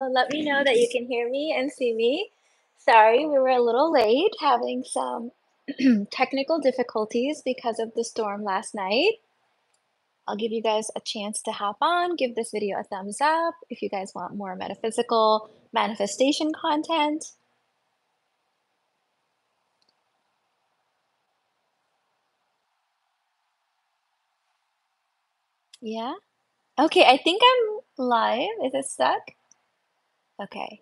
Let me know that you can hear me and see me. Sorry, we were a little late having some technical difficulties because of the storm last night. I'll give you guys a chance to hop on, give this video a thumbs up if you guys want more metaphysical manifestation content. Yeah? Okay, I think I'm live. Is it stuck? Okay.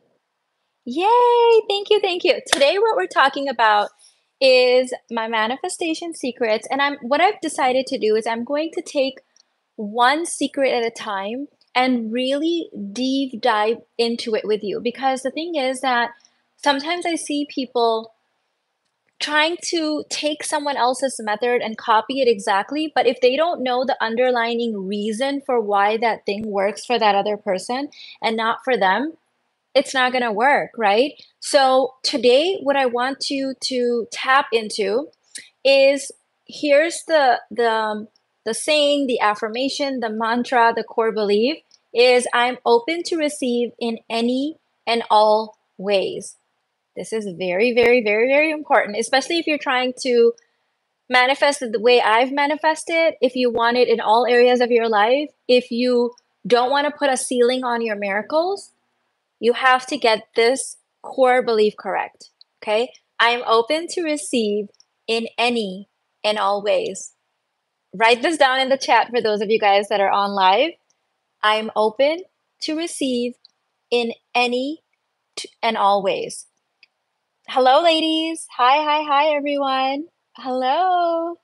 Yay! Thank you, thank you. Today what we're talking about is my manifestation secrets and I'm what I've decided to do is I'm going to take one secret at a time and really deep dive into it with you because the thing is that sometimes I see people trying to take someone else's method and copy it exactly but if they don't know the underlying reason for why that thing works for that other person and not for them it's not going to work, right? So today what I want you to tap into is here's the the um, the saying, the affirmation, the mantra, the core belief is I'm open to receive in any and all ways. This is very very very very important, especially if you're trying to manifest it the way I've manifested, if you want it in all areas of your life, if you don't want to put a ceiling on your miracles, you have to get this core belief correct. Okay. I am open to receive in any and all ways. Write this down in the chat for those of you guys that are on live. I'm open to receive in any and all ways. Hello, ladies. Hi, hi, hi, everyone. Hello.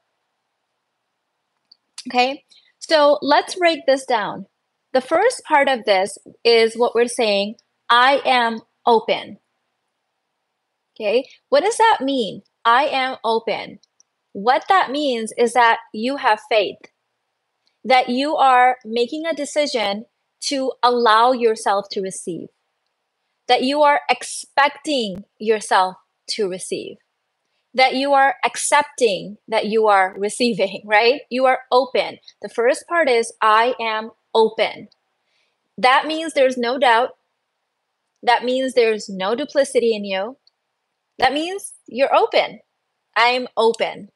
Okay, so let's break this down. The first part of this is what we're saying I am open. Okay, what does that mean? I am open. What that means is that you have faith, that you are making a decision to allow yourself to receive, that you are expecting yourself to receive, that you are accepting that you are receiving, right? You are open. The first part is I am open. That means there's no doubt, that means there's no duplicity in you. That means you're open. I'm open.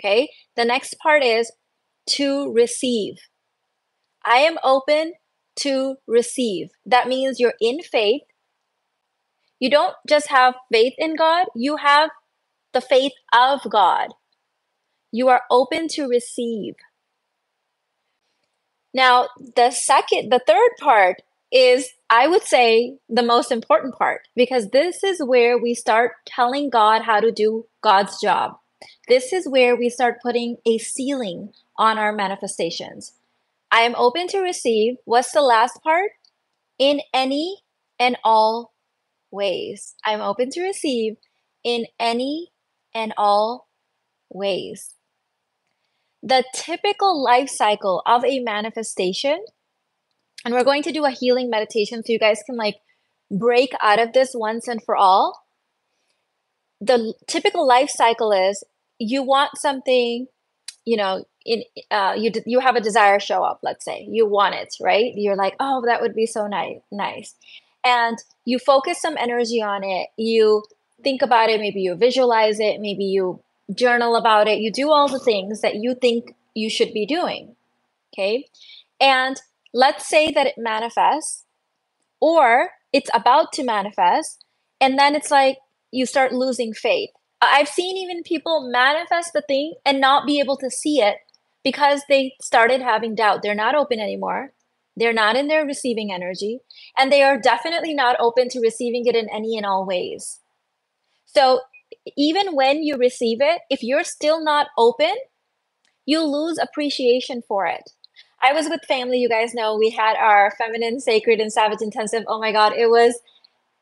Okay. The next part is to receive. I am open to receive. That means you're in faith. You don't just have faith in God, you have the faith of God. You are open to receive. Now, the second, the third part is, I would say, the most important part because this is where we start telling God how to do God's job. This is where we start putting a ceiling on our manifestations. I am open to receive. What's the last part? In any and all ways. I'm open to receive in any and all ways. The typical life cycle of a manifestation and we're going to do a healing meditation so you guys can like break out of this once and for all. The typical life cycle is you want something, you know, in uh, you you have a desire show up. Let's say you want it, right? You're like, oh, that would be so nice, nice, and you focus some energy on it. You think about it. Maybe you visualize it. Maybe you journal about it. You do all the things that you think you should be doing. Okay, and let's say that it manifests or it's about to manifest and then it's like you start losing faith. I've seen even people manifest the thing and not be able to see it because they started having doubt. They're not open anymore. They're not in their receiving energy and they are definitely not open to receiving it in any and all ways. So even when you receive it if you're still not open you lose appreciation for it I was with family. You guys know we had our feminine, sacred, and savage intensive. Oh my God, it was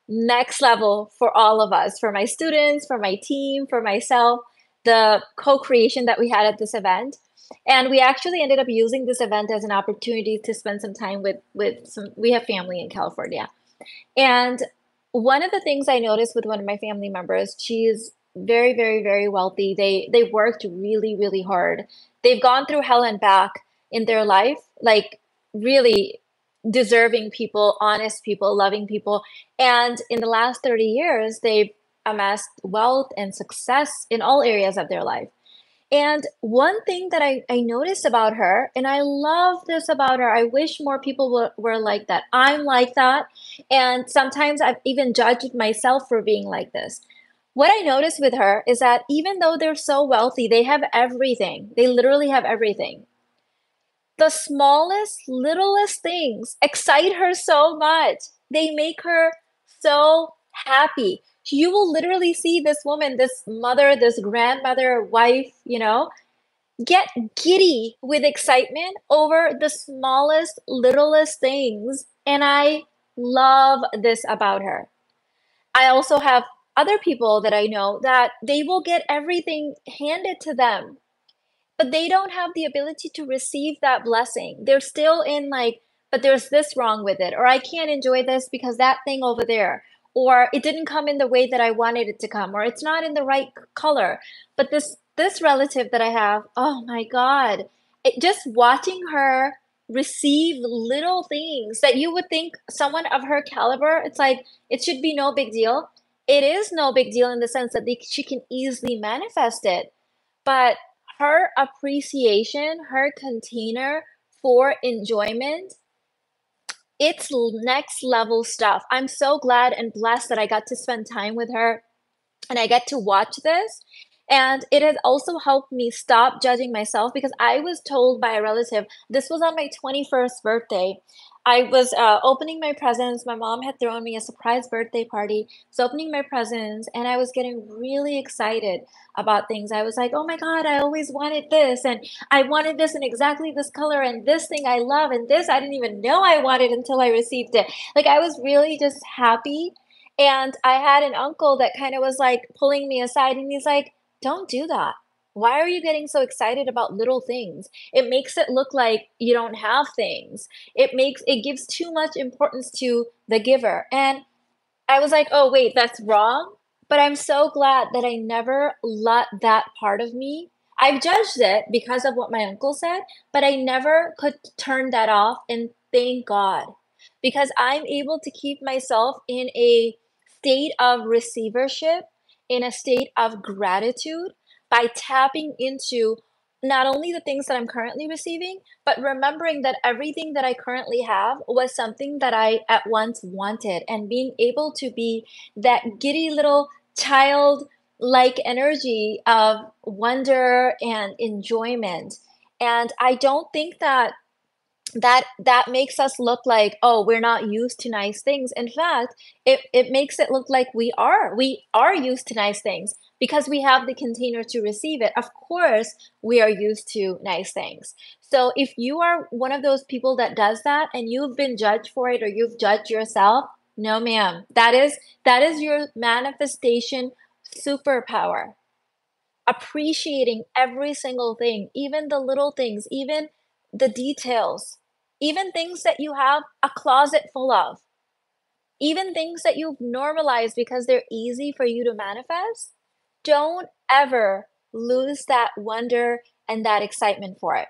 next level for all of us, for my students, for my team, for myself, the co creation that we had at this event. And we actually ended up using this event as an opportunity to spend some time with with some we have family in California. And one of the things I noticed with one of my family members, she's very very very wealthy. They they worked really really hard. They've gone through hell and back in their life like really deserving people, honest people, loving people. And in the last 30 years, they've amassed wealth and success in all areas of their life. And one thing that I, I noticed about her, and I love this about her, I wish more people were, were like that. I'm like that. And sometimes I've even judged myself for being like this. What I noticed with her is that even though they're so wealthy, they have everything. They literally have everything. The smallest, littlest things excite her so much. They make her so happy you will literally see this woman, this mother, this grandmother, wife, you know, get giddy with excitement over the smallest, littlest things. And I love this about her. I also have other people that I know that they will get everything handed to them, but they don't have the ability to receive that blessing. They're still in like, but there's this wrong with it, or I can't enjoy this because that thing over there, or it didn't come in the way that I wanted it to come, or it's not in the right color. But this this relative that I have, oh my god, it, just watching her receive little things that you would think someone of her caliber, it's like it should be no big deal. It is no big deal in the sense that they, she can easily manifest it, but her appreciation, her container for enjoyment it's next level stuff. I'm so glad and blessed that I got to spend time with her and I get to watch this. And it has also helped me stop judging myself because I was told by a relative, this was on my 21st birthday. I was uh, opening my presents. My mom had thrown me a surprise birthday party. Was opening my presents, and I was getting really excited about things. I was like, "Oh my god, I always wanted this, and I wanted this in exactly this color, and this thing I love, and this I didn't even know I wanted until I received it." Like I was really just happy. And I had an uncle that kind of was like pulling me aside, and he's like, "Don't do that." Why are you getting so excited about little things? It makes it look like you don't have things. It makes it gives too much importance to the giver. And I was like, "Oh, wait, that's wrong." But I'm so glad that I never let that part of me. I've judged it because of what my uncle said, but I never could turn that off and thank God because I'm able to keep myself in a state of receivership, in a state of gratitude by tapping into not only the things that I'm currently receiving, but remembering that everything that I currently have was something that I at once wanted, and being able to be that giddy little child like energy of wonder and enjoyment. And I don't think that that that makes us look like oh we're not used to nice things. In fact it, it makes it look like we are we are used to nice things because we have the container to receive it. Of course we are used to nice things. So if you are one of those people that does that and you've been judged for it or you've judged yourself no ma'am. That is that is your manifestation superpower. Appreciating every single thing even the little things even the details even things that you have a closet full of, even things that you've normalized because they're easy for you to manifest, don't ever lose that wonder and that excitement for it.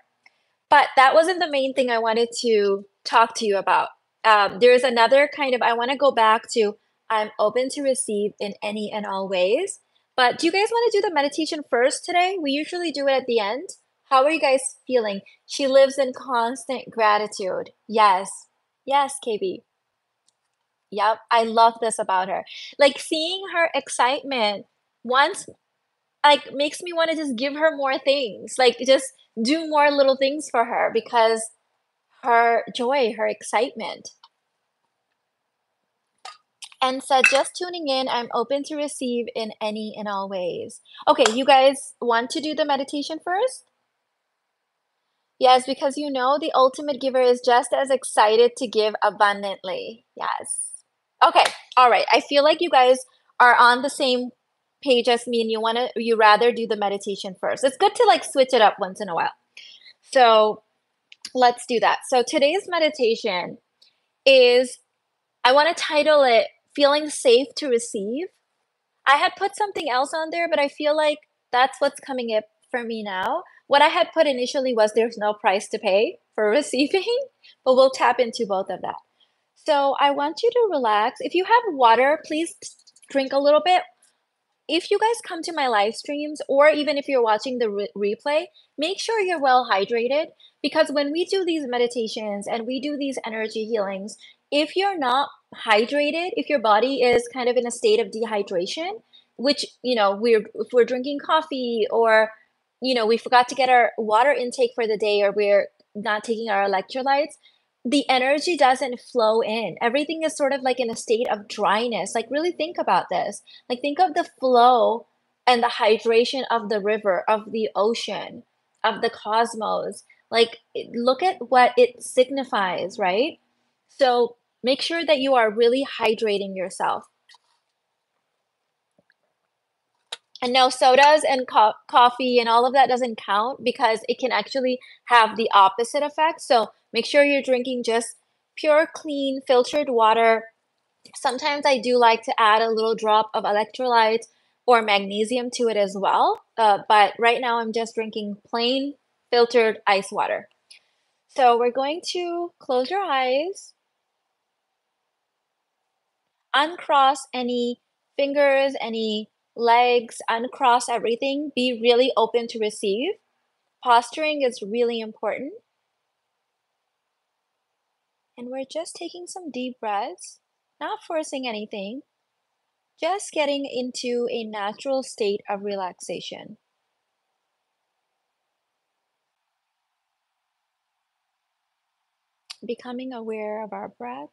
But that wasn't the main thing I wanted to talk to you about. Um, there's another kind of, I want to go back to I'm open to receive in any and all ways. But do you guys want to do the meditation first today? We usually do it at the end. How are you guys feeling? She lives in constant gratitude. Yes. Yes, KB. Yep. I love this about her. Like seeing her excitement once like makes me want to just give her more things. Like just do more little things for her because her joy, her excitement. And said, just tuning in, I'm open to receive in any and all ways. Okay, you guys want to do the meditation first? Yes, because you know the ultimate giver is just as excited to give abundantly. Yes. Okay. All right. I feel like you guys are on the same page as me and you want to you rather do the meditation first. It's good to like switch it up once in a while. So, let's do that. So, today's meditation is I want to title it feeling safe to receive. I had put something else on there, but I feel like that's what's coming up for me now. What I had put initially was there's no price to pay. for receiving, but we'll tap into both of that. So I want you to relax. If you have water, please drink a little bit. If you guys come to my live streams, or even if you're watching the re replay, make sure you're well hydrated because when we do these meditations and we do these energy healings, if you're not hydrated, if your body is kind of in a state of dehydration, which, you know, we're if we're drinking coffee or, you know, we forgot to get our water intake for the day or we're not taking our electrolytes, the energy doesn't flow in. Everything is sort of like in a state of dryness. Like, really think about this. Like, think of the flow and the hydration of the river, of the ocean, of the cosmos. Like, look at what it signifies, right? So, make sure that you are really hydrating yourself. And no sodas and co- coffee and all of that doesn't count because it can actually have the opposite effect. So make sure you're drinking just pure, clean, filtered water. Sometimes I do like to add a little drop of electrolytes or magnesium to it as well. Uh, but right now I'm just drinking plain filtered ice water. So we're going to close your eyes, uncross any fingers, any legs, uncross everything. Be really open to receive. Posturing is really important. And we're just taking some deep breaths, not forcing anything, just getting into a natural state of relaxation. Becoming aware of our breath.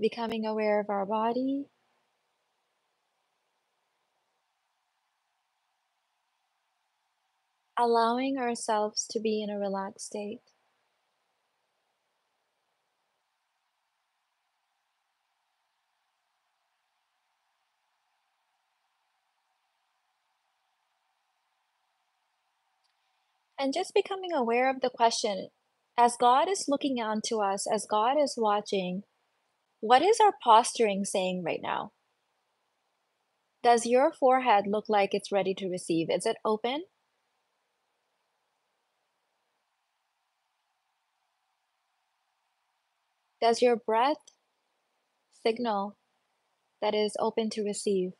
Becoming aware of our body. Allowing ourselves to be in a relaxed state. And just becoming aware of the question as God is looking onto us, as God is watching, what is our posturing saying right now? Does your forehead look like it's ready to receive? Is it open? Does your breath signal that is open to receive?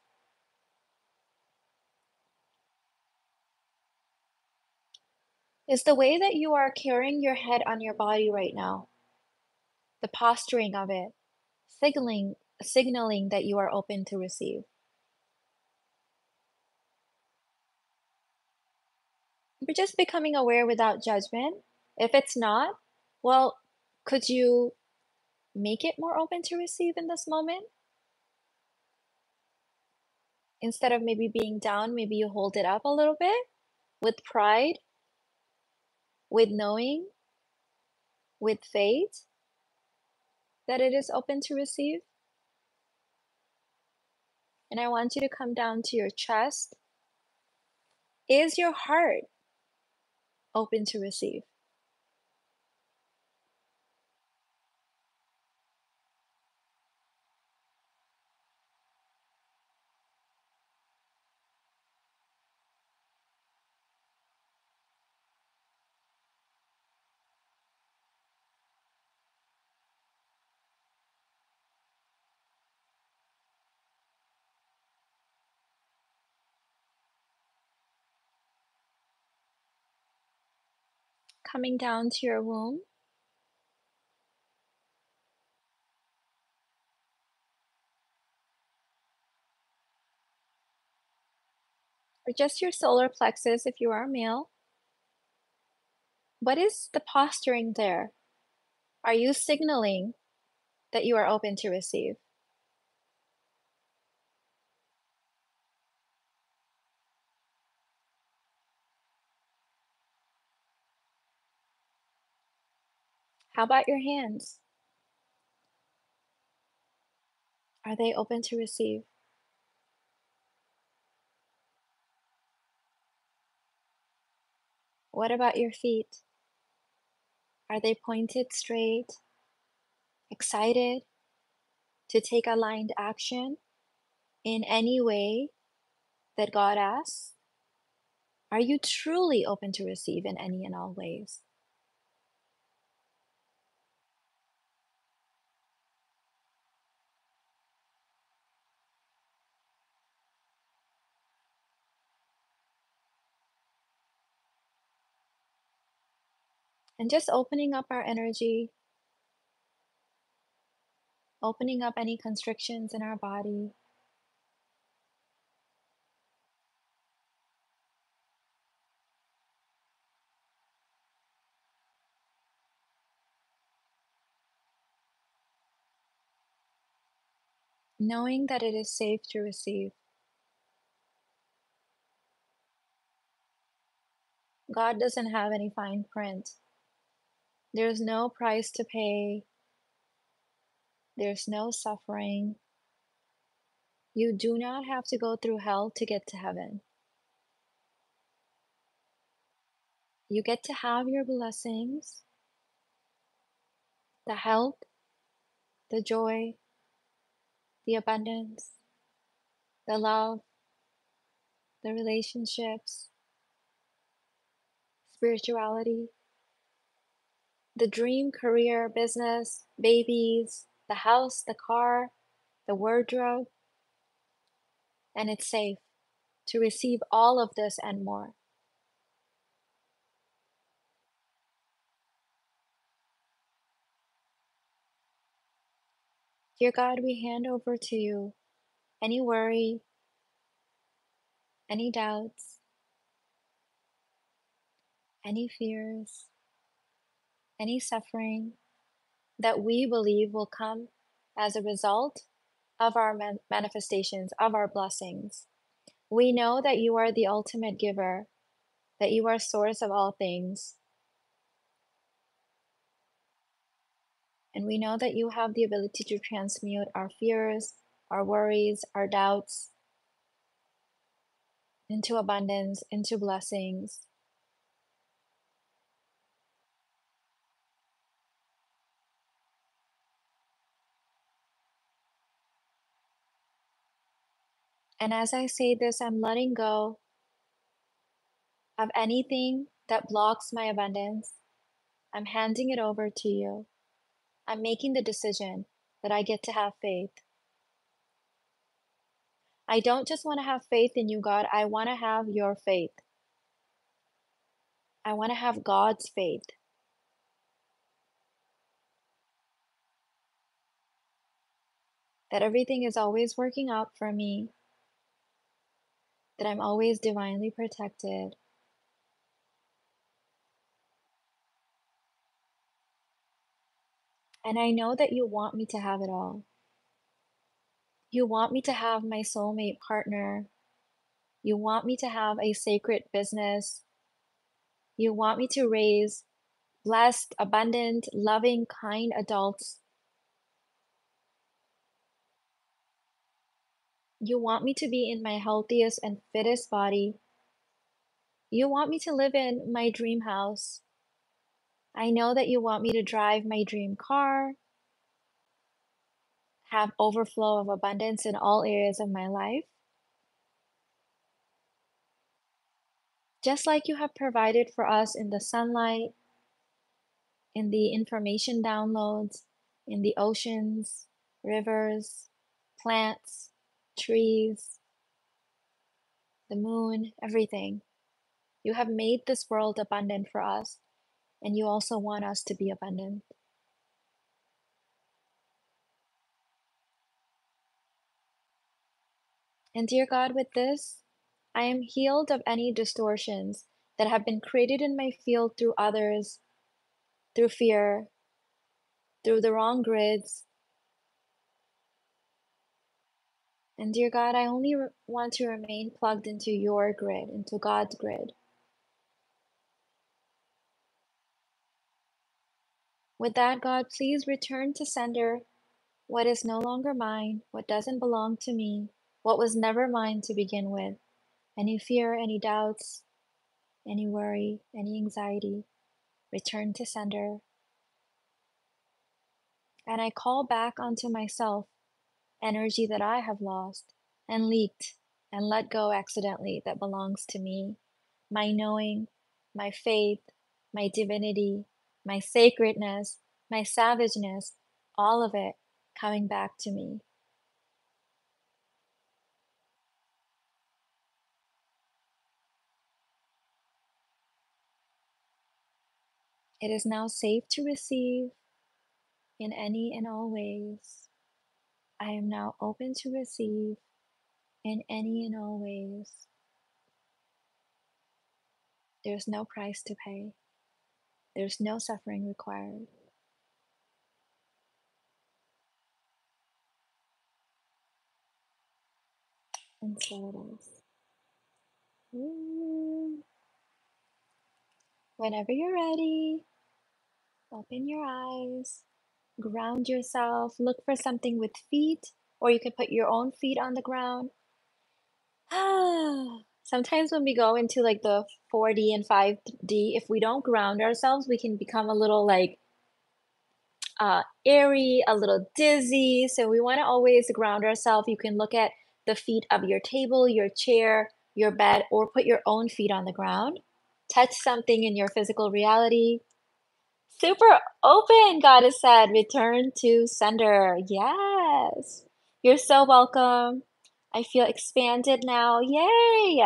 Is the way that you are carrying your head on your body right now, the posturing of it, signaling signaling that you are open to receive. We're just becoming aware without judgment. If it's not, well, could you make it more open to receive in this moment? Instead of maybe being down, maybe you hold it up a little bit with pride, with knowing, with faith that it is open to receive. And I want you to come down to your chest. Is your heart open to receive? Coming down to your womb. Or just your solar plexus if you are a male. What is the posturing there? Are you signaling that you are open to receive? How about your hands? Are they open to receive? What about your feet? Are they pointed straight, excited to take aligned action in any way that God asks? Are you truly open to receive in any and all ways? And just opening up our energy, opening up any constrictions in our body. Knowing that it is safe to receive. God doesn't have any fine print. There's no price to pay. There's no suffering. You do not have to go through hell to get to heaven. You get to have your blessings, the health, the joy, the abundance, the love, the relationships, spirituality, the dream career, business, babies, the house, the car, the wardrobe, and it's safe to receive all of this and more. Dear God, we hand over to you any worry, any doubts, any fears, any suffering that we believe will come as a result of our man- manifestations, of our blessings. We know that you are the ultimate giver, that you are source of all things. And we know that you have the ability to transmute our fears, our worries, our doubts into abundance, into blessings. And as I say this, I'm letting go of anything that blocks my abundance. I'm handing it over to you. I'm making the decision that I get to have faith. I don't just want to have faith in you, God. I want to have your faith. I want to have God's faith. That everything is always working out for me. That I'm always divinely protected. And I know that you want me to have it all. You want me to have my soulmate partner. You want me to have a sacred business. You want me to raise blessed, abundant, loving, kind adults. You want me to be in my healthiest and fittest body. You want me to live in my dream house. I know that you want me to drive my dream car, have overflow of abundance in all areas of my life. Just like you have provided for us in the sunlight, in the information downloads, in the oceans, rivers, plants, trees, the moon, everything. You have made this world abundant for us, and you also want us to be abundant. And dear God, with this, I am healed of any distortions that have been created in my field through others, through fear, through the wrong grids. And dear God, I only re- want to remain plugged into your grid, into God's grid. With that, God, please return to sender what is no longer mine, what doesn't belong to me, what was never mine to begin with. Any fear, any doubts, any worry, any anxiety, return to sender. And I call back onto myself energy that I have lost and leaked and let go accidentally that belongs to me, my knowing, my faith, my divinity, my sacredness, my savageness, all of it coming back to me. It is now safe to receive in any and all ways. I am now open to receive in any and all ways. There's no price to pay. There's no suffering required. And so it is. Whenever you're ready, open your eyes, ground yourself, look for something with feet, or you can put your own feet on the ground. Sometimes when we go into like the 4D and 5D, if we don't ground ourselves, we can become a little like uh, airy, a little dizzy. So we want to always ground ourselves. You can look at the feet of your table, your chair, your bed, or put your own feet on the ground touch something in your physical reality. Super open, God Goddess said. Return to sender. Yes. You're so welcome. I feel expanded now. Yay.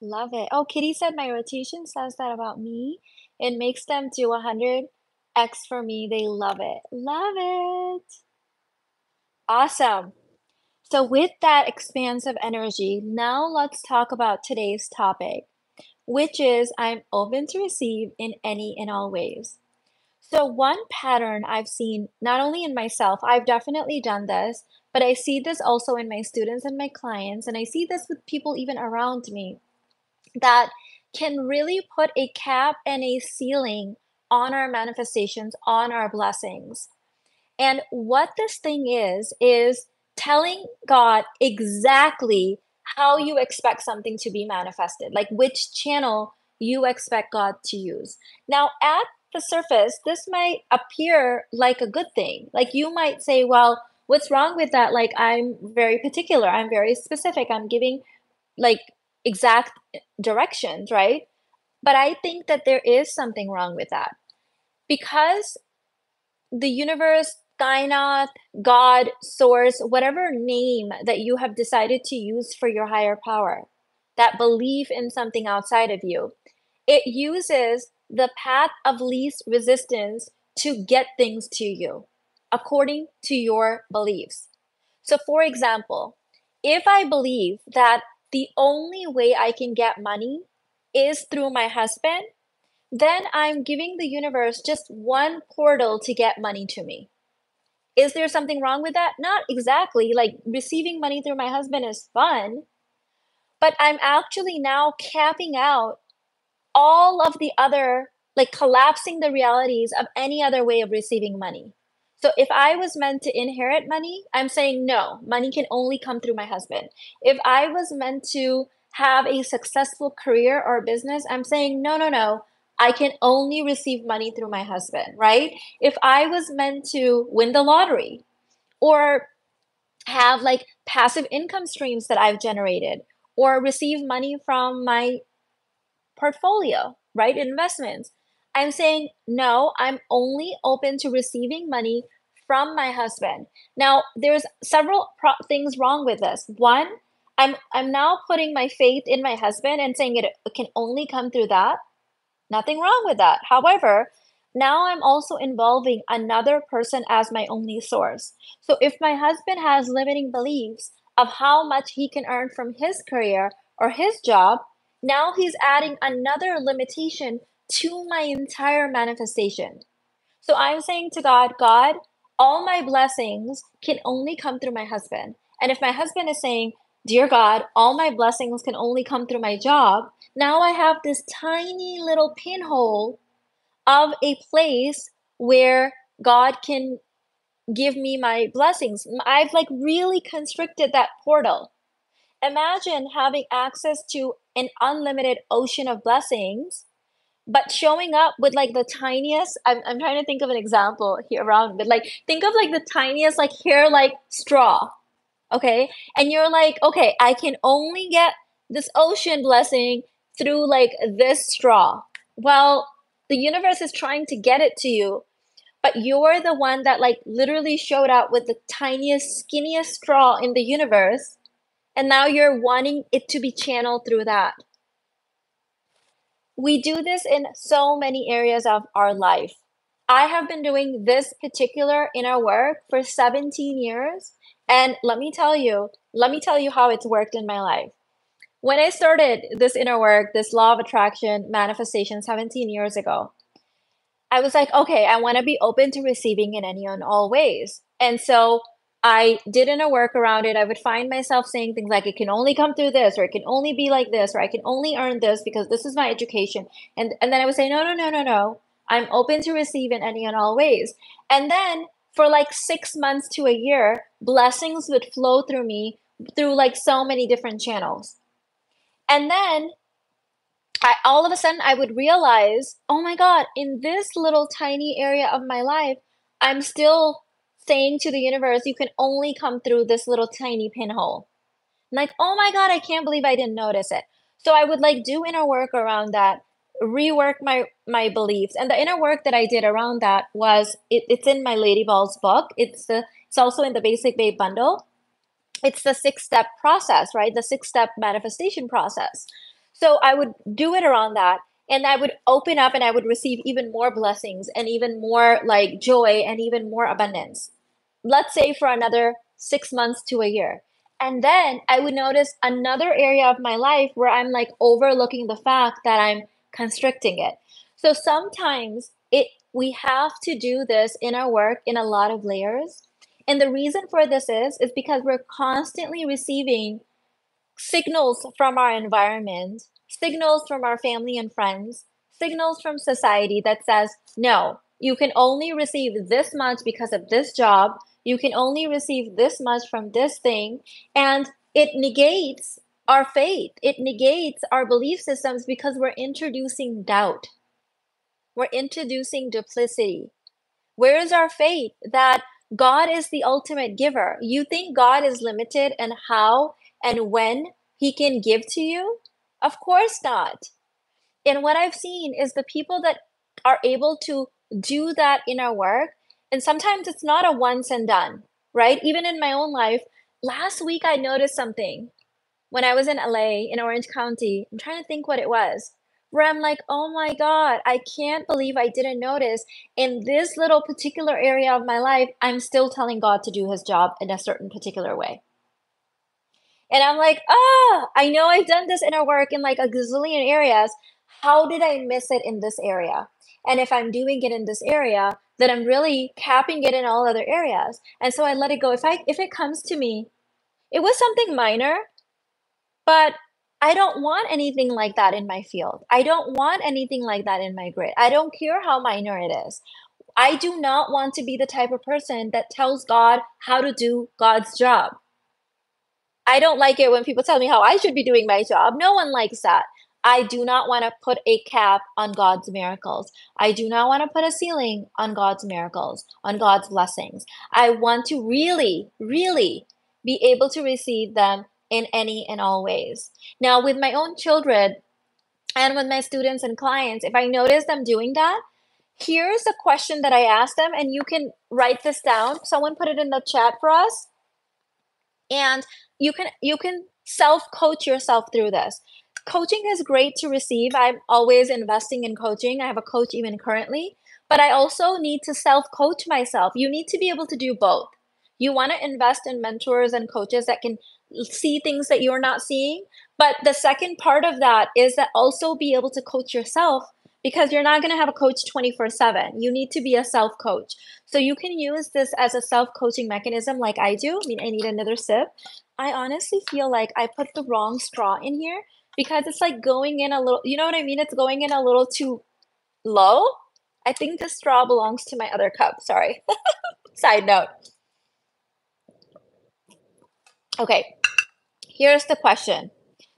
Love it. Oh, Kitty said my rotation says that about me. It makes them do 100x for me. They love it. Love it. Awesome. So, with that expansive energy, now let's talk about today's topic, which is I'm open to receive in any and all ways. So, one pattern I've seen not only in myself, I've definitely done this, but I see this also in my students and my clients, and I see this with people even around me that can really put a cap and a ceiling on our manifestations, on our blessings. And what this thing is, is telling God exactly how you expect something to be manifested, like which channel you expect God to use. Now, at the surface, this might appear like a good thing. Like you might say, well, what's wrong with that? Like, I'm very particular, I'm very specific, I'm giving like exact directions, right? But I think that there is something wrong with that because the universe Kainaat, God, Source, whatever name that you have decided to use for your higher power, that belief in something outside of you, it uses the path of least resistance to get things to you according to your beliefs. So, for example, if I believe that the only way I can get money is through my husband, then I'm giving the universe just one portal to get money to me. Is there something wrong with that? Not exactly. Like receiving money through my husband is fun, but I'm actually now capping out all of the other, like collapsing the realities of any other way of receiving money. So if I was meant to inherit money, I'm saying no, money can only come through my husband. If I was meant to have a successful career or business, I'm saying no, no, no. I can only receive money through my husband, right? If I was meant to win the lottery or have like passive income streams that I've generated or receive money from my portfolio, right? Investments. I'm saying, no, I'm only open to receiving money from my husband. Now, there's several pro- things wrong with this. One, I'm I'm now putting my faith in my husband and saying it, it can only come through that. Nothing wrong with that. However, now I'm also involving another person as my only source. So if my husband has limiting beliefs of how much he can earn from his career or his job, now he's adding another limitation to my entire manifestation. So I'm saying to God, God, all my blessings can only come through my husband. And if my husband is saying, Dear God, all my blessings can only come through my job, now I have this tiny little pinhole of a place where God can give me my blessings. I've like really constricted that portal. Imagine having access to an unlimited ocean of blessings, but showing up with like the tiniest. I'm, I'm trying to think of an example here around, but like think of like the tiniest, like hair like straw. Okay. And you're like, okay, I can only get this ocean blessing through like this straw. Well, the universe is trying to get it to you, but you're the one that like literally showed up with the tiniest, skinniest straw in the universe. And now you're wanting it to be channeled through that. We do this in so many areas of our life. I have been doing this particular inner work for 17 years. And let me tell you, let me tell you how it's worked in my life. When I started this inner work, this law of attraction manifestation 17 years ago, I was like, okay, I want to be open to receiving in any and all ways. And so I did inner work around it. I would find myself saying things like, it can only come through this, or it can only be like this, or I can only earn this because this is my education. And, and then I would say, no, no, no, no, no. I'm open to receive in any and all ways. And then for like six months to a year, blessings would flow through me through like so many different channels. And then I all of a sudden I would realize, oh my God, in this little tiny area of my life, I'm still saying to the universe, you can only come through this little tiny pinhole. like, oh my God, I can't believe I didn't notice it. So I would like do inner work around that rework my my beliefs and the inner work that i did around that was it, it's in my lady balls book it's the it's also in the basic babe bundle it's the six step process right the six step manifestation process so i would do it around that and i would open up and i would receive even more blessings and even more like joy and even more abundance let's say for another six months to a year and then i would notice another area of my life where i'm like overlooking the fact that i'm constricting it. So sometimes it we have to do this inner work in a lot of layers. And the reason for this is is because we're constantly receiving signals from our environment, signals from our family and friends, signals from society that says, "No, you can only receive this much because of this job. You can only receive this much from this thing." And it negates our faith. It negates our belief systems because we're introducing doubt. We're introducing duplicity. Where is our faith that God is the ultimate giver? You think God is limited in how and when He can give to you? Of course not. And what I've seen is the people that are able to do that inner work, and sometimes it's not a once and done, right? Even in my own life, last week I noticed something when I was in LA in Orange County, I'm trying to think what it was, where I'm like, oh my God, I can't believe I didn't notice in this little particular area of my life, I'm still telling God to do his job in a certain particular way. And I'm like, ah, I know I've done this inner work in like a gazillion areas. How did I miss it in this area? And if I'm doing it in this area, then I'm really capping it in all other areas. And so I let it go. If I if it comes to me, it was something minor, but I don't want anything like that in my field. I don't want anything like that in my grid. I don't care how minor it is. I do not want to be the type of person that tells God how to do God's job. I don't like it when people tell me how I should be doing my job. No one likes that. I do not want to put a cap on God's miracles. I do not want to put a ceiling on God's miracles, on God's blessings. I want to really, really be able to receive them in any and all ways. Now, with my own children and with my students and clients, if I notice them doing that, here's a question that I ask them, and you can write this down. Someone put it in the chat for us. And you can you can self-coach yourself through this. Coaching is great to receive. I'm always investing in coaching. I have a coach even currently, but I also need to self-coach myself. You need to be able to do both. You want to invest in mentors and coaches that can see things that you're not seeing. But the second part of that is that also be able to coach yourself because you're not going to have a coach 24 7. You need to be a self coach. So you can use this as a self coaching mechanism like I do. I mean, I need another sip. I honestly feel like I put the wrong straw in here because it's like going in a little, you know what I mean? It's going in a little too low. I think the straw belongs to my other cup. Sorry. Side note. Okay, here's the question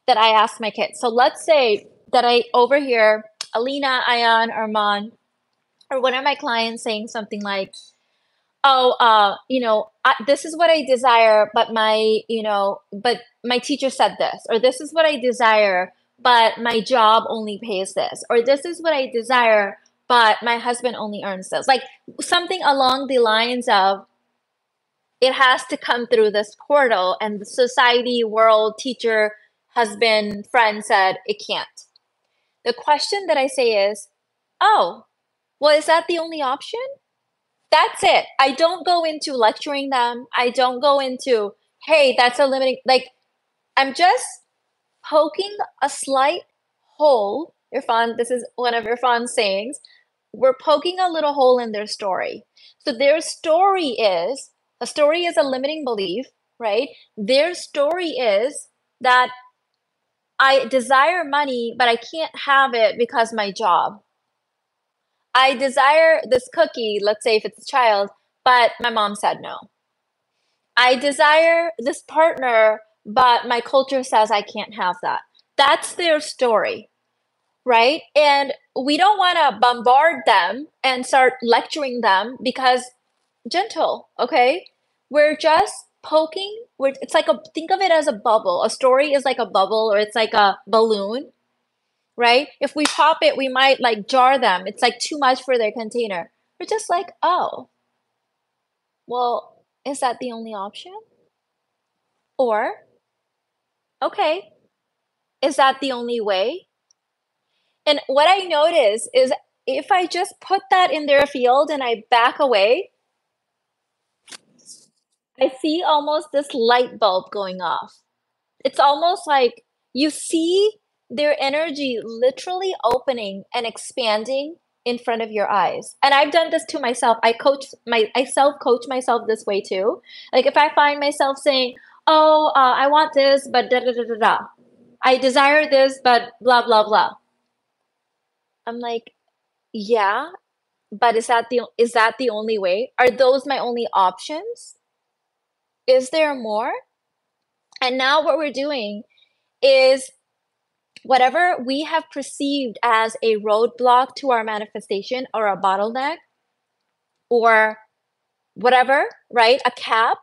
that I ask my kids. So let's say that I overhear Alina, Ayan, Arman, or one of my clients saying something like, oh, uh, you know, I, this is what I desire, but my, you know, but my teacher said this, or this is what I desire, but my job only pays this, or this is what I desire, but my husband only earns this. Like something along the lines of, it has to come through this portal, and the society, world, teacher, husband, friend said it can't. The question that I say is, oh, well, is that the only option? That's it. I don't go into lecturing them. I don't go into, hey, that's a limiting, like, I'm just poking a slight hole. Irfan, this is one of Irfan's sayings. We're poking a little hole in their story. So their story is a story is a limiting belief, right? Their story is that I desire money, but I can't have it because my job. I desire this cookie, let's say if it's a child, but my mom said no. I desire this partner, but my culture says I can't have that. That's their story, right? And we don't want to bombard them and start lecturing them because gentle, okay? We're just poking. We're, it's like a think of it as a bubble. A story is like a bubble or it's like a balloon right? If we pop it, we might like jar them. It's like too much for their container. We're just like, oh, well, is that the only option? Or, okay, is that the only way? And what I notice is if I just put that in their field and I back away, I see almost this light bulb going off. It's almost like you see their energy literally opening and expanding in front of your eyes. And I've done this to myself. I coach my I self coach myself this way too. Like if I find myself saying, "Oh, uh, I want this, but da da da da da," I desire this, but blah blah blah. I'm like, yeah, but is that the is that the only way? Are those my only options? Is there more? And now what we're doing is whatever we have perceived as a roadblock to our manifestation or a bottleneck or whatever, right? A cap.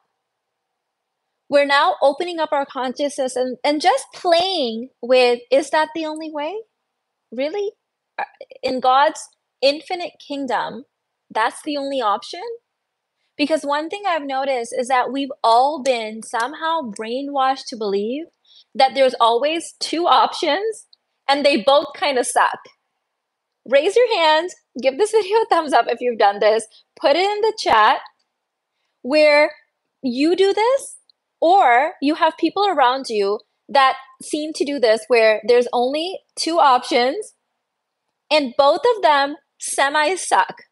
We're now opening up our consciousness and, and just playing with is that the only way? Really? Uh, in God's infinite kingdom, that's the only option? Because one thing I've noticed is that we've all been somehow brainwashed to believe that there's always two options and they both kind of suck. Raise your hand, give this video a thumbs up if you've done this, put it in the chat where you do this or you have people around you that seem to do this where there's only two options and both of them semi suck.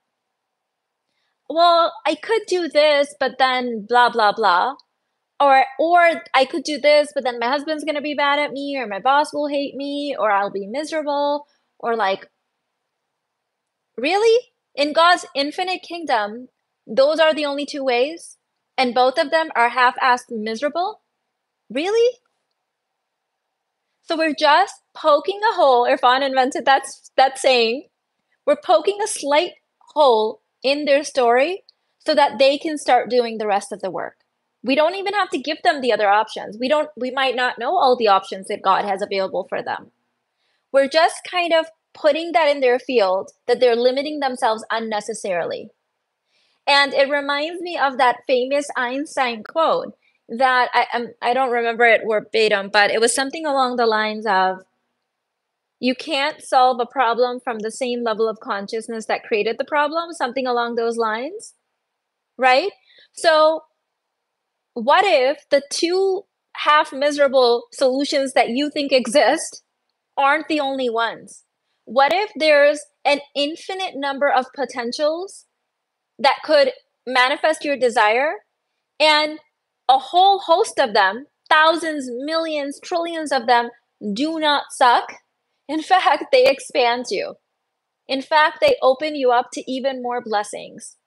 Well, I could do this, but then blah, blah, blah or or I could do this, but then my husband's gonna be mad at me, or my boss will hate me, or I'll be miserable, or like really in God's infinite kingdom, those are the only two ways, and both of them are half-assed miserable. Really? So we're just poking a hole. Irfan invented that that saying. We're poking a slight hole in their story so that they can start doing the rest of the work. We don't even have to give them the other options. We don't we might not know all the options that god has available for them. We're just kind of putting that in their field that they're limiting themselves unnecessarily. And it reminds me of that famous einstein quote that i um, i don't remember it verbatim but it was something along the lines of you can't solve a problem from the same level of consciousness that created the problem something along those lines right so what if the two half miserable solutions that you think exist aren't the only ones? What if there's an infinite number of potentials that could manifest your desire and a whole host of them, thousands, millions, trillions of them, do not suck? In fact, they expand you. In fact, they open you up to even more blessings.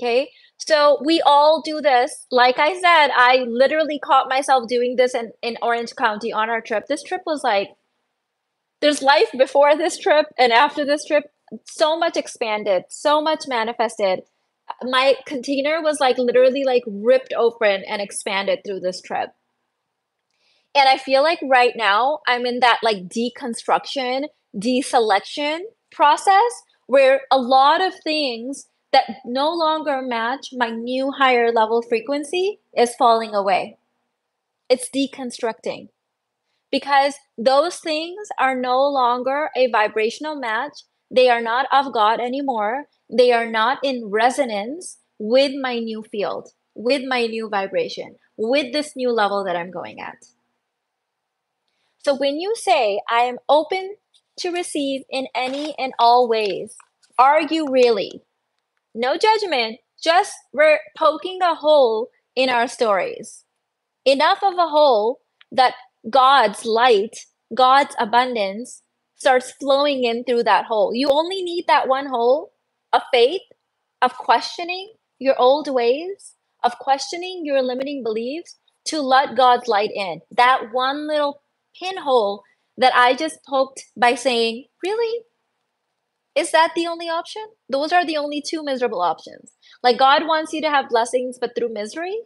Okay. So we all do this. Like I said, I literally caught myself doing this in, in Orange County on our trip. This trip was like, there's life before this trip and after this trip. So much expanded, so much manifested. my container was like literally like ripped open and expanded through this trip. And I feel like right now I'm in that like deconstruction, deselection process where a lot of things that no longer match my new higher level frequency is falling away. It's deconstructing because those things are no longer a vibrational match. They are not of God anymore. They are not in resonance with my new field, with my new vibration, with this new level that I'm going at. So when you say, I am open to receive in any and all ways, are you really? No judgment, just we're poking a hole in our stories. Enough of a hole that God's light, God's abundance starts flowing in through that hole. You only need that one hole of faith, of questioning your old ways, of questioning your limiting beliefs to let God's light in. That one little pinhole that I just poked by saying, Really? Is that the only option? Those are the only two miserable options. Like God wants you to have blessings, but through misery,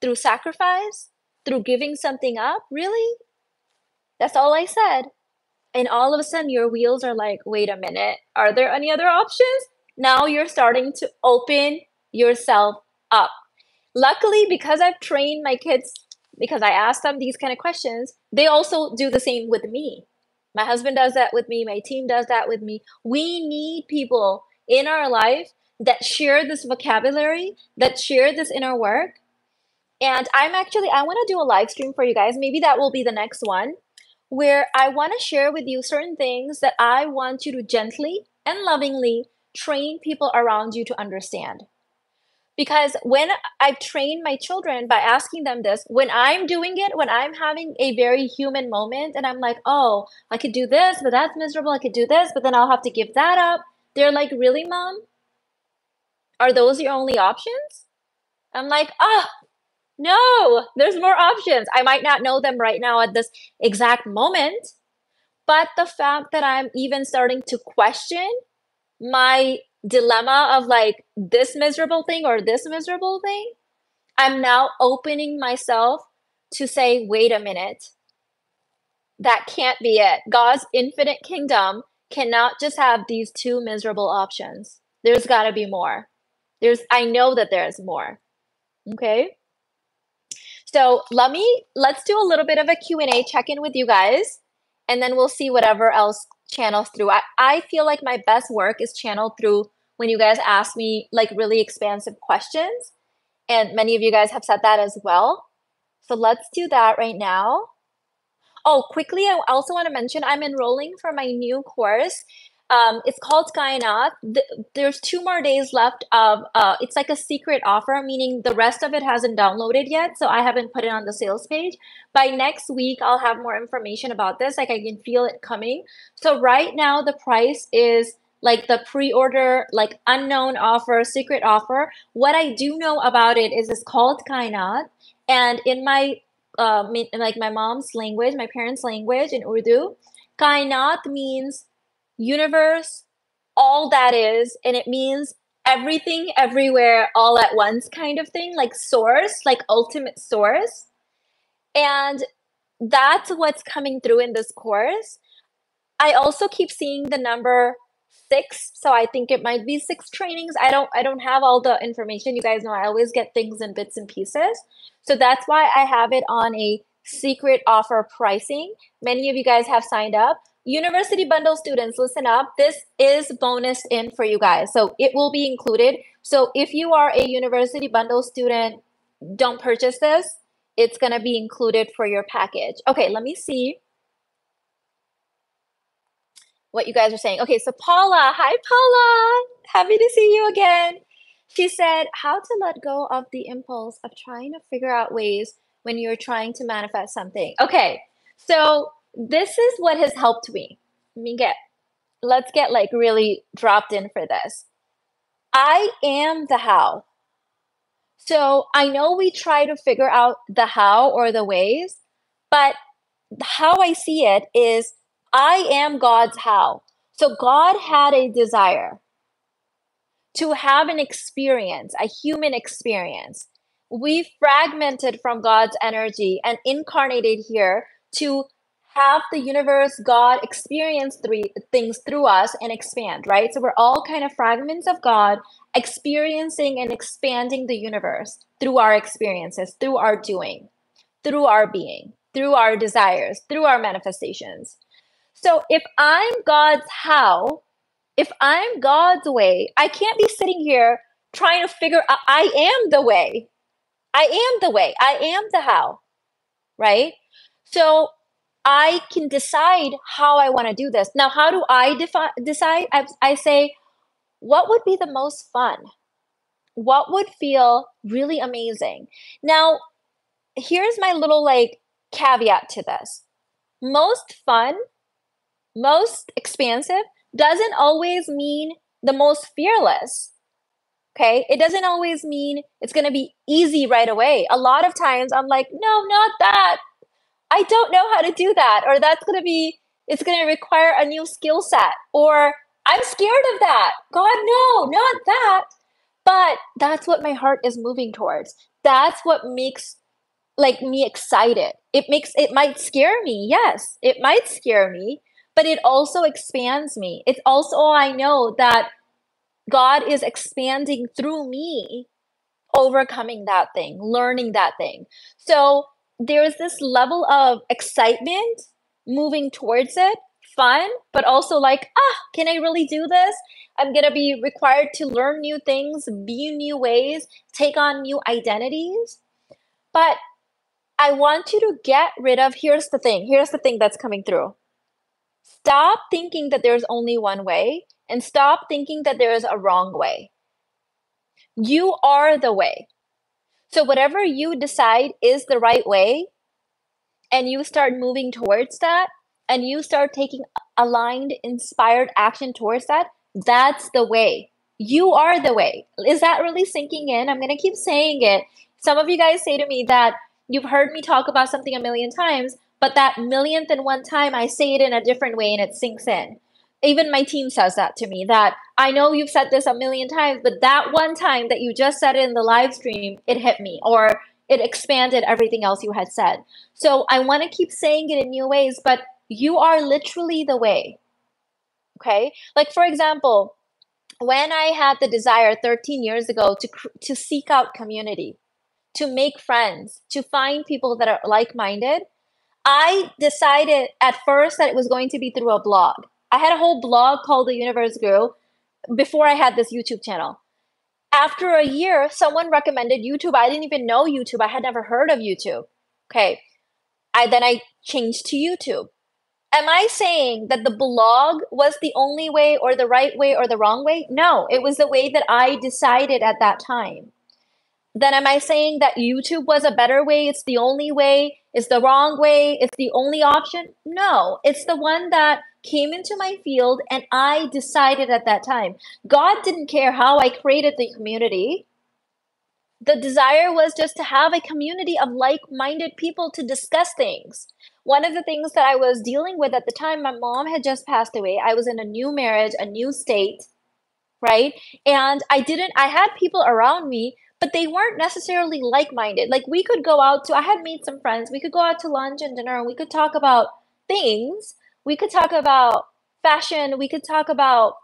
through sacrifice, through giving something up? Really? That's all I said. And all of a sudden, your wheels are like, wait a minute, are there any other options? Now you're starting to open yourself up. Luckily, because I've trained my kids, because I ask them these kind of questions, they also do the same with me. My husband does that with me. My team does that with me. We need people in our life that share this vocabulary, that share this inner work. And I'm actually, I want to do a live stream for you guys. Maybe that will be the next one where I want to share with you certain things that I want you to gently and lovingly train people around you to understand. Because when I've trained my children by asking them this, when I'm doing it, when I'm having a very human moment and I'm like, oh, I could do this, but that's miserable. I could do this, but then I'll have to give that up. They're like, really, mom? Are those your only options? I'm like, oh, no, there's more options. I might not know them right now at this exact moment, but the fact that I'm even starting to question my dilemma of like this miserable thing or this miserable thing, I'm now opening myself to say, wait a minute, that can't be it. God's infinite kingdom cannot just have these two miserable options. There's got to be more. There's I know that there's more. Okay? So, let me let's do a little bit of a Q&A check-in with you guys and then we'll see whatever else channels through. I, I feel like my best work is channeled through when you guys ask me like really expansive questions. And many of you guys have said that as well. So let's do that right now. Oh, quickly, I also want to mention I'm enrolling for my new course. Um, it's called Kainaat. there's two more days left of uh, it's like a secret offer, meaning the rest of it hasn't downloaded yet, so I haven't put it on the sales page. By next week, I'll have more information about this. Like I can feel it coming. So right now, the price is like the pre-order, like unknown offer, secret offer. What I do know about it is it's called Kainaat, and in my uh, like my mom's language, my parents' language in Urdu, Kainaat means universe, all that is, and it means everything, everywhere, all at once kind of thing, like source, like ultimate source. And that's what's coming through in this course. I also keep seeing the number six, so I think it might be six trainings. I don't I don't have all the information. You guys know I always get things in bits and pieces. So that's why I have it on a secret offer pricing. Many of you guys have signed up. University bundle students, listen up. This is bonus in for you guys. So it will be included. So if you are a university bundle student, don't purchase this. It's going to be included for your package. Okay, let me see what you guys are saying. Okay, so Paula, hi Paula. Happy to see you again. She said, How to let go of the impulse of trying to figure out ways when you're trying to manifest something. Okay, so this is what has helped me. Let me get, let's get like really dropped in for this. I am the how. So I know we try to figure out the how or the ways, but how I see it is I am God's how. So God had a desire. to have an experience, a human experience. We fragmented from God's energy and incarnated here to have the universe, God experience three things through us and expand, right? So we're all kind of fragments of God experiencing and expanding the universe through our experiences, through our doing, through our being, through our desires, through our manifestations. So if I'm God's how, if I'm God's way, I can't be sitting here trying to figure out I am the way. I am the way. I am the how. Right? So I can decide how I want to do this. Now, how do I defi- decide? I, I say, what would be the most fun? What would feel really amazing? Now, here's my little like caveat to this most fun, most expansive doesn't always mean the most fearless. Okay. It doesn't always mean it's going to be easy right away. A lot of times I'm like, no, not that. I don't know how to do that. Or that's going to be, it's going to require a new skill set. Or I'm scared of that. God, no, not that. But that's what my heart is moving towards. That's what makes like me excited. It makes it might scare me. Yes, it might scare me, but it also expands me. It's also I know that God is expanding through me, overcoming that thing, learning that thing. So there's this level of excitement moving towards it, fun, but also like, ah, can I really do this? I'm going to be required to learn new things, be new ways, take on new identities. But I want you to get rid of here's the thing, here's the thing that's coming through. Stop thinking that there's only one way and stop thinking that there is a wrong way. You are the way. So, whatever you decide is the right way, and you start moving towards that, and you start taking aligned, inspired action towards that, that's the way. You are the way. Is that really sinking in? I'm going to keep saying it. Some of you guys say to me that you've heard me talk about something a million times, but that millionth and one time I say it in a different way and it sinks in even my team says that to me that I know you've said this a million times, but that one time that you just said it in the live stream, it hit me or it expanded everything else you had said. So I want to keep saying it in new ways, but you are literally the way. Okay? Like for example, when I had the desire 13 years ago to to seek out community, to make friends, to find people that are like-minded, I decided at first that it was going to be through a blog. I had a whole blog called The Universe Guru before I had this YouTube channel. After a year, someone recommended YouTube. I didn't even know YouTube. I had never heard of YouTube. Okay. I then I changed to YouTube. Am I saying that the blog was the only way or the right way or the wrong way? No, it was the way that I decided at that time. Then am I saying that YouTube was a better way? It's the only way? It's the wrong way? It's the only option? No, it's the one that came into my field and I decided at that time. God didn't care how I created the community. The desire was just to have a community of like minded people to discuss things. One of the things that I was dealing with at the time, my mom had just passed away. I was in a new marriage, a new state, right? And I didn't, I had people around me, but they weren't necessarily like minded. Like we could go out to, I had made some friends, we could go out to lunch and dinner and we could talk about things, we could talk about fashion, we could talk about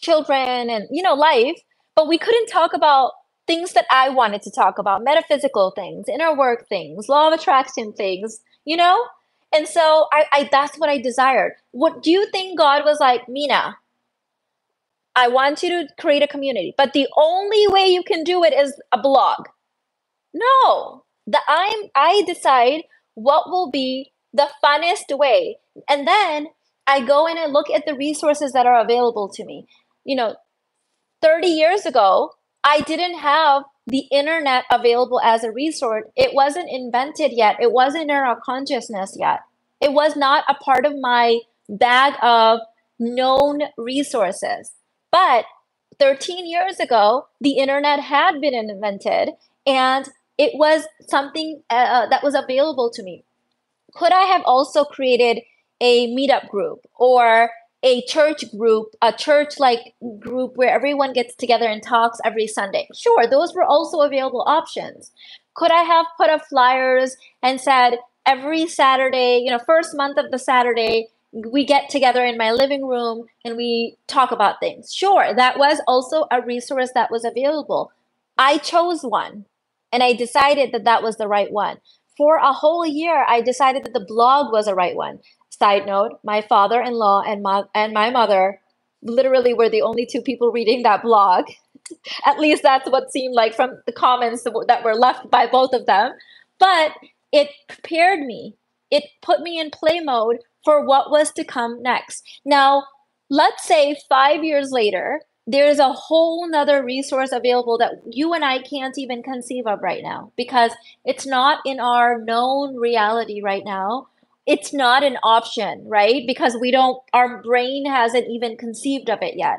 children and, you know, life, but we couldn't talk about things that I wanted to talk about, metaphysical things, inner work things, law of attraction things, you know? And so I, I that's what I desired. What do you think God was like, Mina? I want you to create a community, but the only way you can do it is a blog. No. The I'm I decide what will be the funnest way. And then I go in and look at the resources that are available to me. You know, 30 years ago, I didn't have the internet available as a resource. It wasn't invented yet. It wasn't in our consciousness yet. It was not a part of my bag of known resources. But 13 years ago, the internet had been invented and it was something uh, that was available to me could I have also created a meetup group or a church group, a church like group where everyone gets together and talks every Sunday. Sure, those were also available options. Could I have put up flyers and said every Saturday, you know, first month of the Saturday, we get together in my living room and we talk about things? Sure, that was also a resource that was available. I chose one and I decided that that was the right one. For a whole year, I decided that the blog was the right one. Side note, my father-in-law and my and my mother literally were the only two people reading that blog. At least that's what seemed like from the comments that were left by both of them. But it prepared me. It put me in play mode for what was to come next. Now, let's say 5 years later, there's a whole nother resource available that you and I can't even conceive of right now because it's not in our known reality right now it's not an option, right? Because we don't, our brain hasn't even conceived of it yet.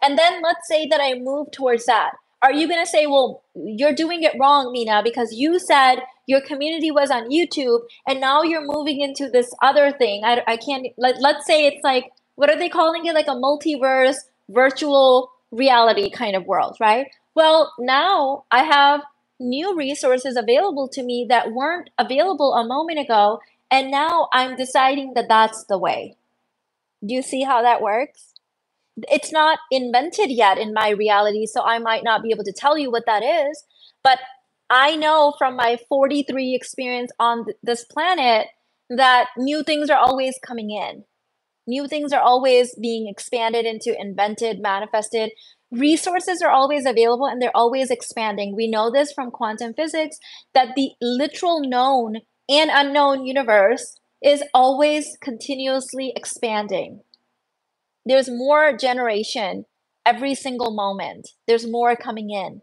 And then let's say that I move towards that. Are you going to say, well, you're doing it wrong, Mina, because you said your community was on YouTube and now you're moving into this other thing? I, I can't, let, let's say it's like, what are they calling it? Like a multiverse virtual reality kind of world, right? Well, now I have new resources available to me that weren't available a moment ago and now I'm deciding that that's the way. Do you see how that works? It's not invented yet in my reality, so I might not be able to tell you what that is. But I know from my 43 experience on th- this planet that new things are always coming in. New things are always being expanded into, invented, manifested. Resources are always available and they're always expanding. We know this from quantum physics that the literal known and unknown universe is always continuously expanding. There's more generation every single moment, there's more coming in.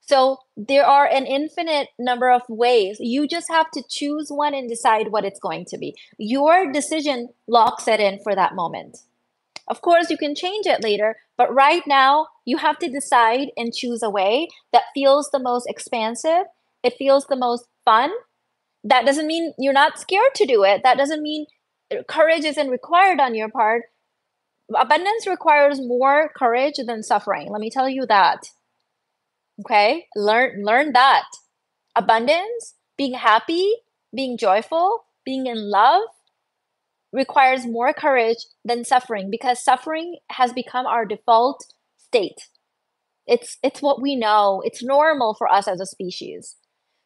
So there are an infinite number of ways. You just have to choose one and decide what it's going to be. Your decision locks it in for that moment. Of course, you can change it later, but right now you have to decide and choose a way that feels the most expansive, it feels the most fun, that doesn't mean you're not scared to do it that doesn't mean courage isn't required on your part abundance requires more courage than suffering. Let me tell you that. Okay? Learn learn that. Abundance being happy being joyful being in love requires more courage than suffering because suffering has become our default state. It's it's what we know. It's normal for us as a species.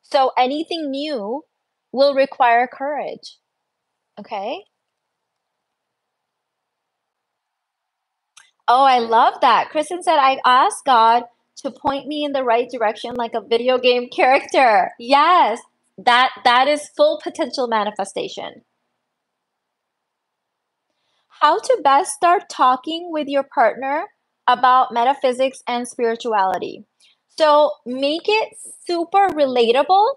So anything new will require courage. Okay? Oh, I love that. Kristen said, I asked God to point me in the right direction like a video game character. Yes, that that is full potential manifestation. How to best start talking with your partner about metaphysics and spirituality. So make it super relatable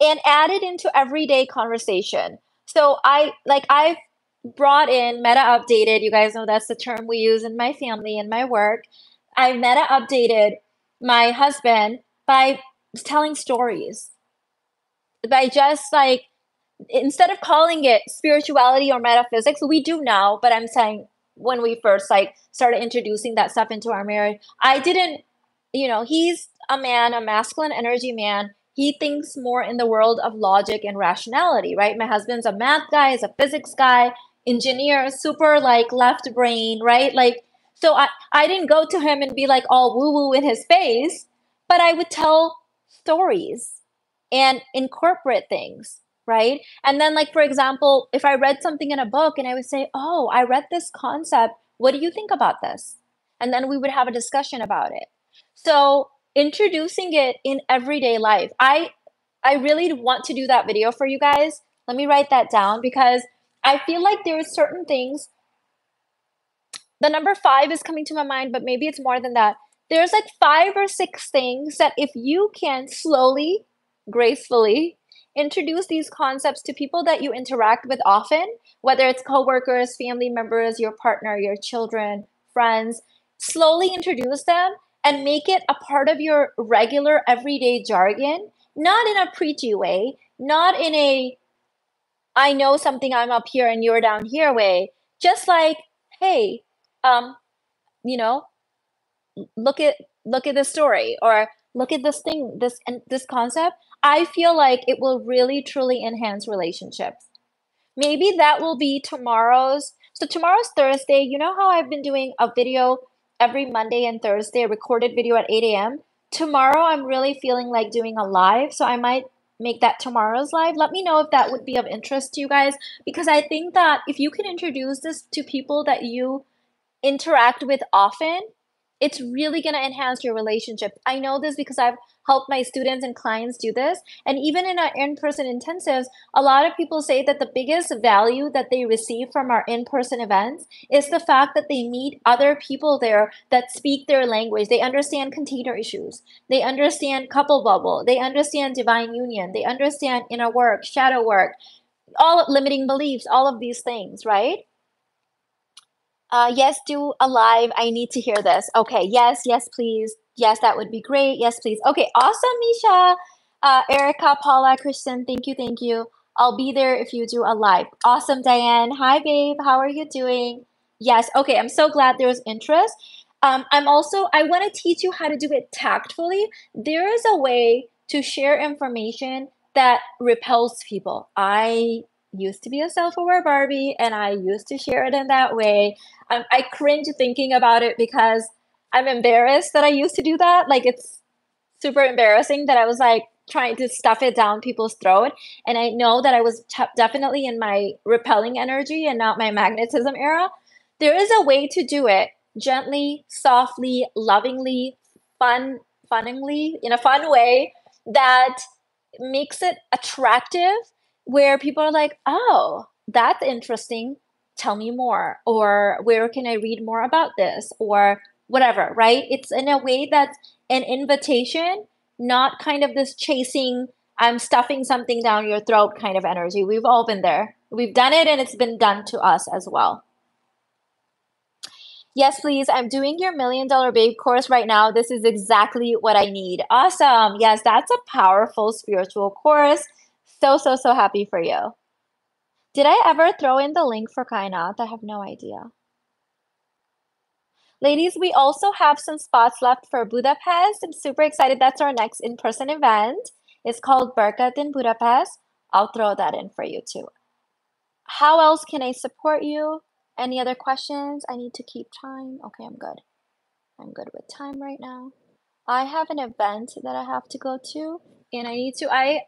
and add it into everyday conversation. So I like I've brought in meta updated. You guys know that's the term we use in my family and my work. I meta updated my husband by telling stories. By just like instead of calling it spirituality or metaphysics, we do now, but I'm saying when we first like started introducing that stuff into our marriage, I didn't, you know, he's a man, a masculine energy man he thinks more in the world of logic and rationality, right? My husband's a math guy, is a physics guy, engineer, super like left brain, right? Like, so I, I didn't go to him and be like all woo woo in his face, but I would tell stories and incorporate things, right? And then, like, for example, if I read something in a book and I would say, Oh, I read this concept. What do you think about this? And then we would have a discussion about it. So introducing it in everyday life. I I really want to do that video for you guys. Let me write that down because I feel like there's certain things the number 5 is coming to my mind, but maybe it's more than that. There's like 5 or 6 things that if you can slowly, gracefully introduce these concepts to people that you interact with often, whether it's coworkers, family members, your partner, your children, friends, slowly introduce them and make it a part of your regular everyday jargon, not in a preachy way, not in a I know something I'm up here and you're down here way, just like, hey, um, you know, look at look at this story or look at this thing, this and this concept. I feel like it will really truly enhance relationships. Maybe that will be tomorrow's. So tomorrow's Thursday. You know how I've been doing a video every Monday and Thursday, a recorded video at 8 a.m. Tomorrow, I'm really feeling like doing a live, so I might make that tomorrow's live. Let me know if that would be of interest to you guys because I think that if you can introduce this to people that you interact with often, it's really going to enhance your relationship. I know this because I've helped my students and clients do this. And even in our in person intensives, a lot of people say that the biggest value that they receive from our in person events is the fact that they meet other people there that speak their language. They understand container issues, they understand couple bubble, they understand divine union, they understand inner work, shadow work, all limiting beliefs, all of these things, right? Uh, yes, do a live. I need to hear this. Okay. Yes, yes, please. Yes, that would be great. Yes, please. Okay. Awesome, Misha. Uh, Erica, Paula, Christian, thank you, thank you. I'll be there if you do a live. Awesome, Diane. Hi, babe. How are you doing? Yes. Okay. I'm so glad there's interest. Um, I'm also, I want to teach you how to do it tactfully. There is a way to share information that repels people. I used to be a self-aware Barbie and I used to share it in that way. I, I cringe thinking about it because I'm embarrassed that I used to do that. Like it's super embarrassing that I was like trying to stuff it down people's throat. And I know that I was t- definitely in my repelling energy and not my magnetism era. There is a way to do it gently, softly, lovingly, fun, funningly, in a fun way that makes it attractive where people are like, oh, that's interesting. Tell me more. Or where can I read more about this? Or whatever, right? It's in a way that's an invitation, not kind of this chasing, I'm stuffing something down your throat kind of energy. We've all been there. We've done it and it's been done to us as well. Yes, please. I'm doing your million dollar babe course right now. This is exactly what I need. Awesome. Yes, that's a powerful spiritual course. So, so, so happy for you. Did I ever throw in the link for Kainaat? I have no idea. Ladies, we also have some spots left for Budapest. I'm super excited. That's our next in person event. It's called Berkat in Budapest. I'll throw that in for you too. How else can I support you? Any other questions? I need to keep time. Okay, I'm good. I'm good with time right now. I have an event that I have to go to and I need to I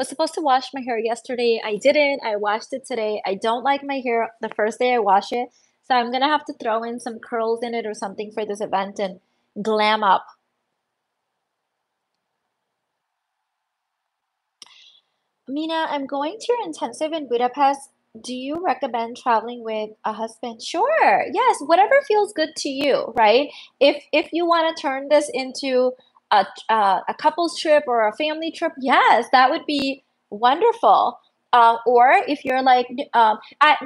was supposed to wash my hair yesterday. I didn't. I washed it today. I don't like my hair the first day I wash it. So I'm going to have to throw in some curls in it or something for this event and glam up. Mina, I'm going to your intensive in Budapest. Do you recommend traveling with a husband? Sure. Yes, whatever feels good to you, right? If if you want to turn this into a, uh, a couples trip or a family trip, yes, that would be wonderful. Uh, or if you're like, um,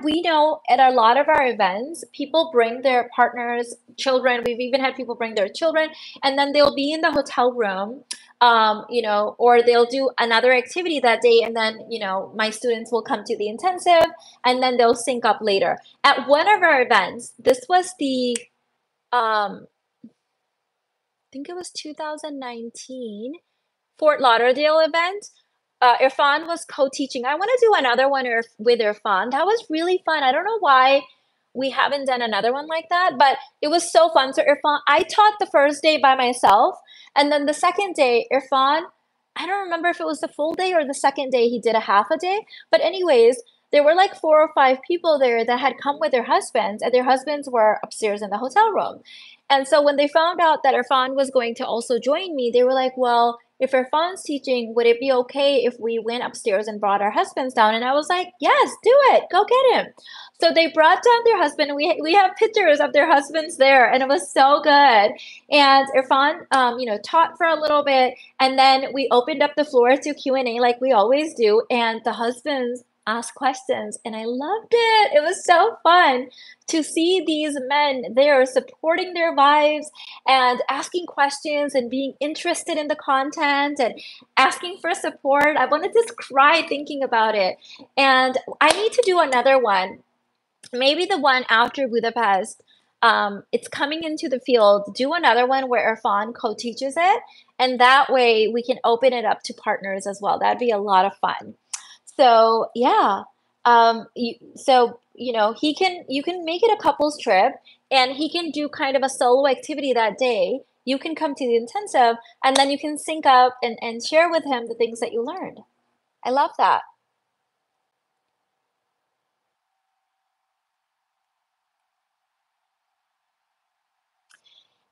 we know at a lot of our events, people bring their partners, children. We've even had people bring their children, and then they'll be in the hotel room, um, you know, or they'll do another activity that day, and then you know, my students will come to the intensive, and then they'll sync up later. At one of our events, this was the um, think it was 2019 Fort Lauderdale event. Uh, Irfan was co-teaching. I want to do another one with Irfan. That was really fun. I don't know why we haven't done another one like that, but it was so fun. So Irfan, I taught the first day by myself, and then the second day, Irfan, I don't remember if it was the full day or the second day he did a half a day. But anyways, there were like four or five people there that had come with their husbands, and their husbands were upstairs in the hotel room. And so when they found out that Irfan was going to also join me, they were like, well, if Irfan's teaching, would it be okay if we went upstairs and brought our husbands down? And I was like, yes, do it. Go get him. So they brought down their husband. We, we have pictures of their husbands there, and it was so good. And Irfan, um, you know, taught for a little bit, and then we opened up the floor to Q&A like we always do. And the husbands ask questions and I loved it. It was so fun to see these men there supporting their wives and asking questions and being interested in the content and asking for support. I wanted to cry thinking about it. And I need to do another one maybe the one after Budapest, um, it's coming into the field. Do another one where Irfan co-teaches it, and that way we can open it up to partners as well. That'd be a lot of fun. So yeah, um, you, so you know he can you can make it a couples trip, and he can do kind of a solo activity that day. You can come to the intensive, and then you can sync up and, and share with him the things that you learned. I love that.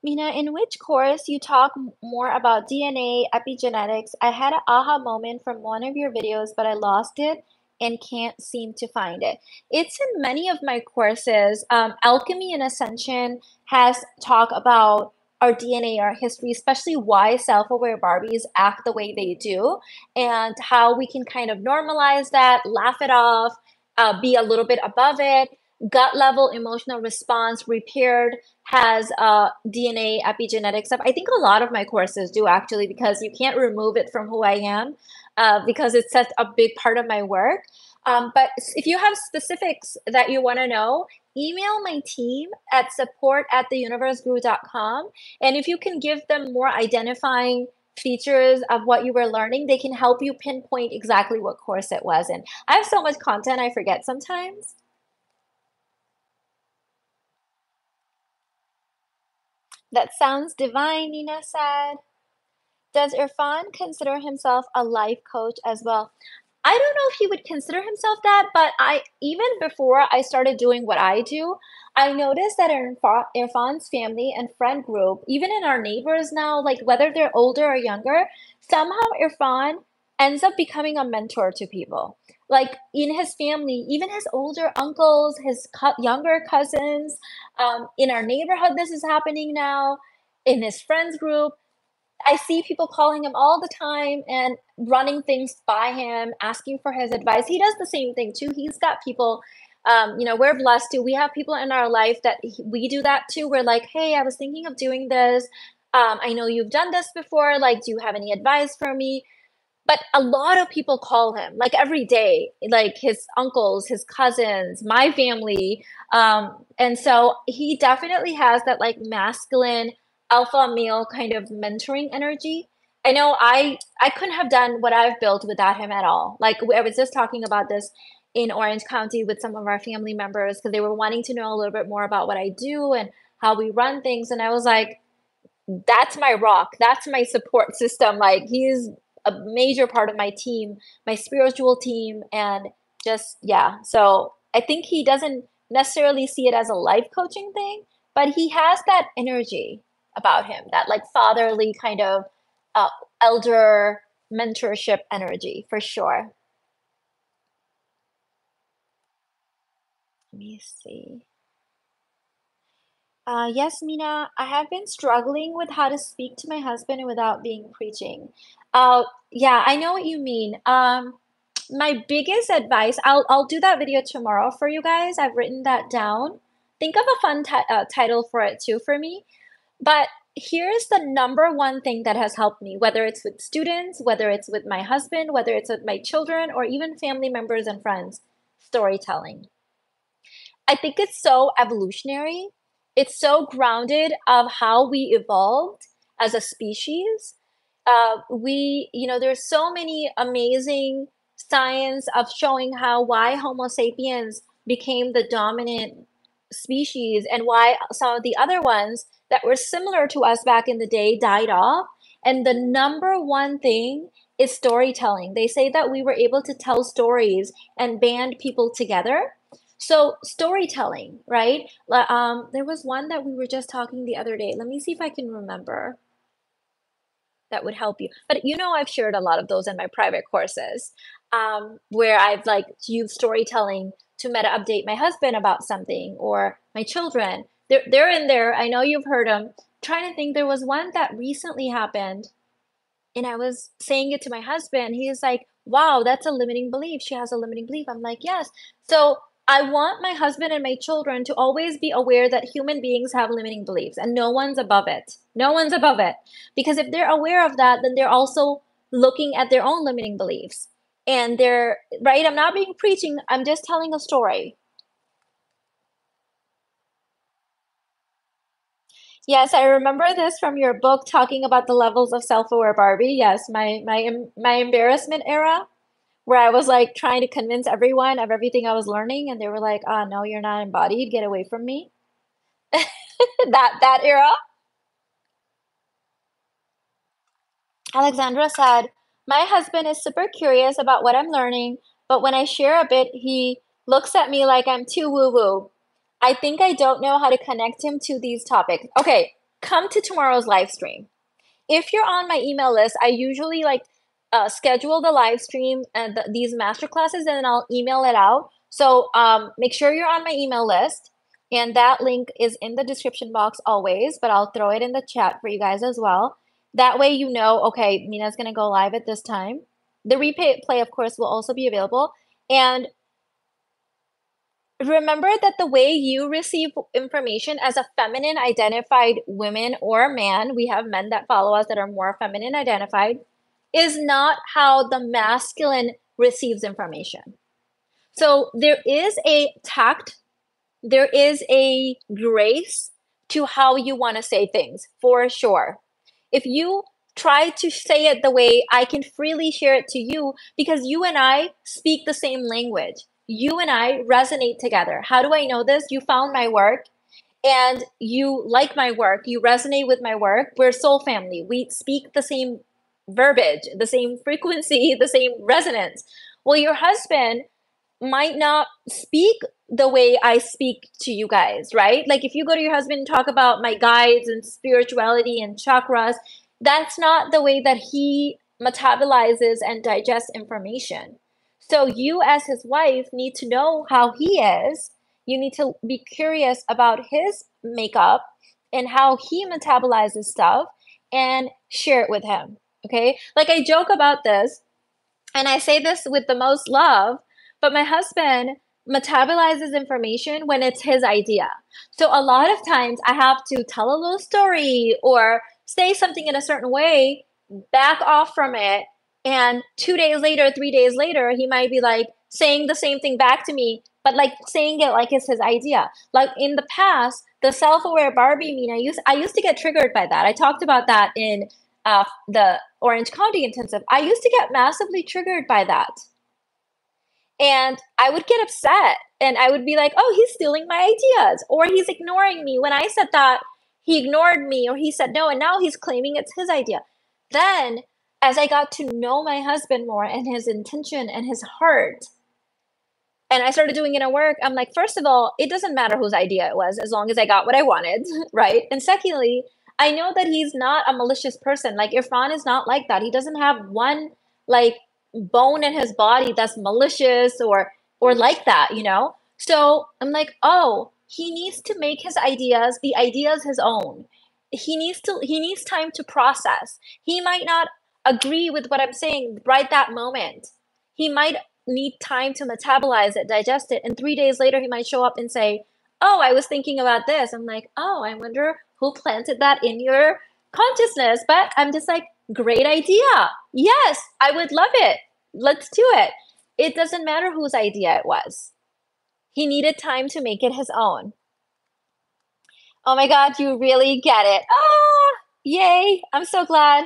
Mina, in which course you talk more about DNA, epigenetics? I had an aha moment from one of your videos, but I lost it and can't seem to find it. It's in many of my courses. Um, Alchemy and Ascension has talk about our DNA, our history, especially why self-aware Barbies act the way they do, and how we can kind of normalize that, laugh it off, uh, be a little bit above it gut level emotional response repaired has uh, DNA epigenetic stuff. I think a lot of my courses do actually because you can't remove it from who I am uh, because it's such a big part of my work. Um, but if you have specifics that you want to know, email my team at support at theuniverseguru.com. And if you can give them more identifying features of what you were learning, they can help you pinpoint exactly what course it was in. I have so much content, I forget sometimes. That sounds divine, Nina said. Does Irfan consider himself a life coach as well? I don't know if he would consider himself that, but I even before I started doing what I do, I noticed that Irfan's family and friend group, even in our neighbors now, like whether they're older or younger, somehow Irfan ends up becoming a mentor to people like in his family, even his older uncles, his co- younger cousins, um, in our neighborhood, this is happening now. In his friends group, I see people calling him all the time and running things by him, asking for his advice. He does the same thing too. He's got people. Um, you know, we're blessed too. We have people in our life that we do that too. We're like, hey, I was thinking of doing this. Um, I know you've done this before. Like, do you have any advice for me? But a lot of people call him like every day like his uncles his cousins my family um, and so he definitely has that like masculine alpha male kind of mentoring energy. I know i i couldn't have done what i've built without him at all. Like i was just talking about this in orange county with some of our family members because they were wanting to know a little bit more about what i do and how we run things and i was like that's my rock. That's my support system. Like he's a major part of my team, my spiritual team, and just yeah. So I think he doesn't necessarily see it as a life coaching thing, but he has that energy about him, that like fatherly kind of uh, elder mentorship energy for sure. Let me see. Uh, yes, Mina, I have been struggling with how to speak to my husband without being preaching. Uh, yeah, I know what you mean. Um, my biggest advice, I'll I'll do that video tomorrow for you guys. I've written that down. Think of a fun ti- uh, title for it too for me. But here's the number one thing that has helped me, whether it's with students, whether it's with my husband, whether it's with my children, or even family members and friends. Storytelling. I think it's so evolutionary it's so grounded of how we evolved as a species. Uh, we you know there's so many amazing science of showing how why homo sapiens became the dominant species and why some of the other ones that were similar to us back in the day died off. And the number one thing is storytelling. They say that we were able to tell stories and band people together so storytelling, right? Um, there was one that we were just talking the other day. Let me see if I can remember. That would help you. But you know, I've shared a lot of those in my private courses, um, where I've like used storytelling to meta update my husband about something or my children. They're they're in there. I know you've heard them. trying to think, there was one that recently happened, and I was saying it to my husband. He He's like, "Wow, that's a limiting belief. She has a limiting belief." I'm like, "Yes." So I want my husband and my children to always be aware that human beings have limiting beliefs and no one's above it. No one's above it. Because if they're aware of that, then they're also looking at their own limiting beliefs. And they're, right? I'm not being preaching, I'm just telling a story. Yes, I remember this from your book talking about the levels of self-aware Barbie. Yes, my my my embarrassment era where I was like trying to convince everyone of everything I was learning and they were like, "Oh, no, you're not embodied. Get away from me." That that era. Alexandra said, "My husband is super curious about what I'm learning, but when I share a bit, he looks at me like I'm too woo-woo. I think I don't know how to connect him to these topics." Okay, come to tomorrow's live stream. If you're on my email list, I usually like uh, schedule the live stream and the, these master classes, and then I'll email it out. So um, make sure you're on my email list, and that link is in the description box always. But I'll throw it in the chat for you guys as well. That way, you know, okay, Mina's gonna go live at this time. The replay, play, of course, will also be available. And remember that the way you receive information as a feminine identified woman or man, we have men that follow us that are more feminine identified is not how the masculine receives information. So there is a tact, there is a grace to how you want to say things for sure. If you try to say it the way I can freely share it to you, because you and I speak the same language, you and I resonate together. How do I know this? You found my work and you like my work, you resonate with my work. We're soul family. We speak the same verbiage, the same frequency, the same resonance. Well, your husband might not speak the way I speak to you guys, right? Like if you go to your husband and talk about my guides and spirituality and chakras, that's not the way that he metabolizes and digests information. So you as his wife need to know how he is. You need to be curious about his makeup and how he metabolizes stuff and share it with him. Okay. Like I joke about this and I say this with the most love, but my husband metabolizes information when it's his idea. So a lot of times I have to tell a little story or say something in a certain way, back off from it. And two days later, three days later, he might be like saying the same thing back to me, but like saying it like it's his idea. Like in the past, the self-aware Barbie mean I used I used to get triggered by that. I talked about that in uh, the Orange County Intensive, I used to get massively triggered by that. And I would get upset and I would be like, oh, he's stealing my ideas or he's ignoring me. When I said that, he ignored me or he said no, and now he's claiming it's his idea. Then, as I got to know my husband more and his intention and his heart, and I started doing it at work, I'm like, first of all, it doesn't matter whose idea it was as long as I got what I wanted, right? And secondly, I know that he's not a malicious person. Like Irfan is not like that. He doesn't have one like bone in his body that's malicious or or like that, you know? So I'm like, oh, he needs to make his ideas, the ideas his own. He needs to he needs time to process. He might not agree with what I'm saying right that moment. He might need time to metabolize it, digest it, and 3 days later he might show up and say, "Oh, I was thinking about this." I'm like, "Oh, I wonder who planted that in your consciousness. But I'm just like, great idea. Yes, I would love it. Let's do it. It doesn't matter whose idea it was. He needed time to make it his own. Oh my God, you really get it. Ah, yay. I'm so glad.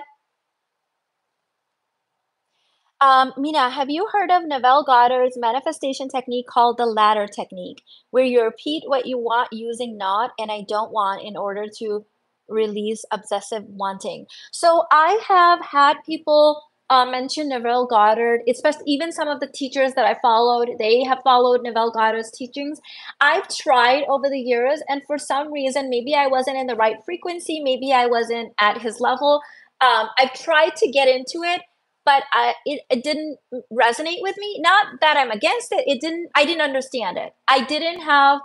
Um, Mina, have you heard of Neville Goddard's manifestation technique called the ladder technique, where you repeat what you want using not and I don't want in order to release obsessive wanting? So I have had people uh, mention Neville Goddard, especially even some of the teachers that I followed, they have followed Neville Goddard's teachings. I've tried over the years, and for some reason, maybe I wasn't in the right frequency, maybe I wasn't at his level. Um, I've tried to get into it but I, it, it didn't resonate with me. Not that I'm against it. It didn't. I didn't understand it. I didn't have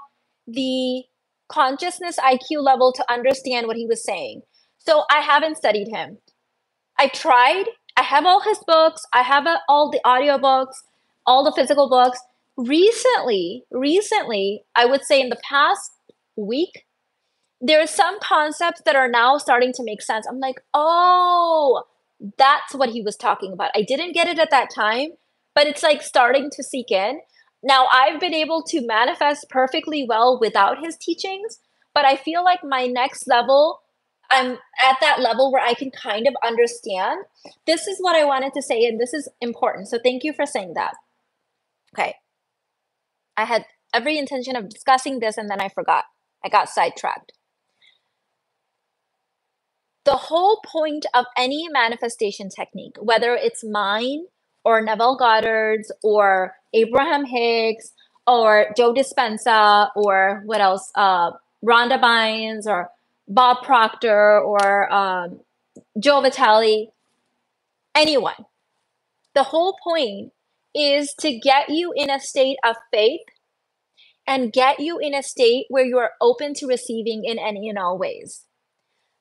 the consciousness IQ level to understand what he was saying. So I haven't studied him. I tried. I have all his books. I have uh, all the audiobooks, all the physical books. Recently, recently, I would say in the past week, there are some concepts that are now starting to make sense. I'm like, oh, that's what he was talking about. I didn't get it at that time, but it's like starting to seek in. Now, I've been able to manifest perfectly well without his teachings, but I feel like my next level, I'm at that level where I can kind of understand. This is what I wanted to say, and this is important. So thank you for saying that. Okay. I had every intention of discussing this and then I forgot. I got sidetracked. The whole point of any manifestation technique, whether it's mine or Neville Goddard's or Abraham Hicks or Joe Dispenza or what else, uh, Rhonda Byrnes or Bob Proctor or um, Joe Vitale, anyone. The whole point is to get you in a state of faith and get you in a state where you are open to receiving in any and all ways.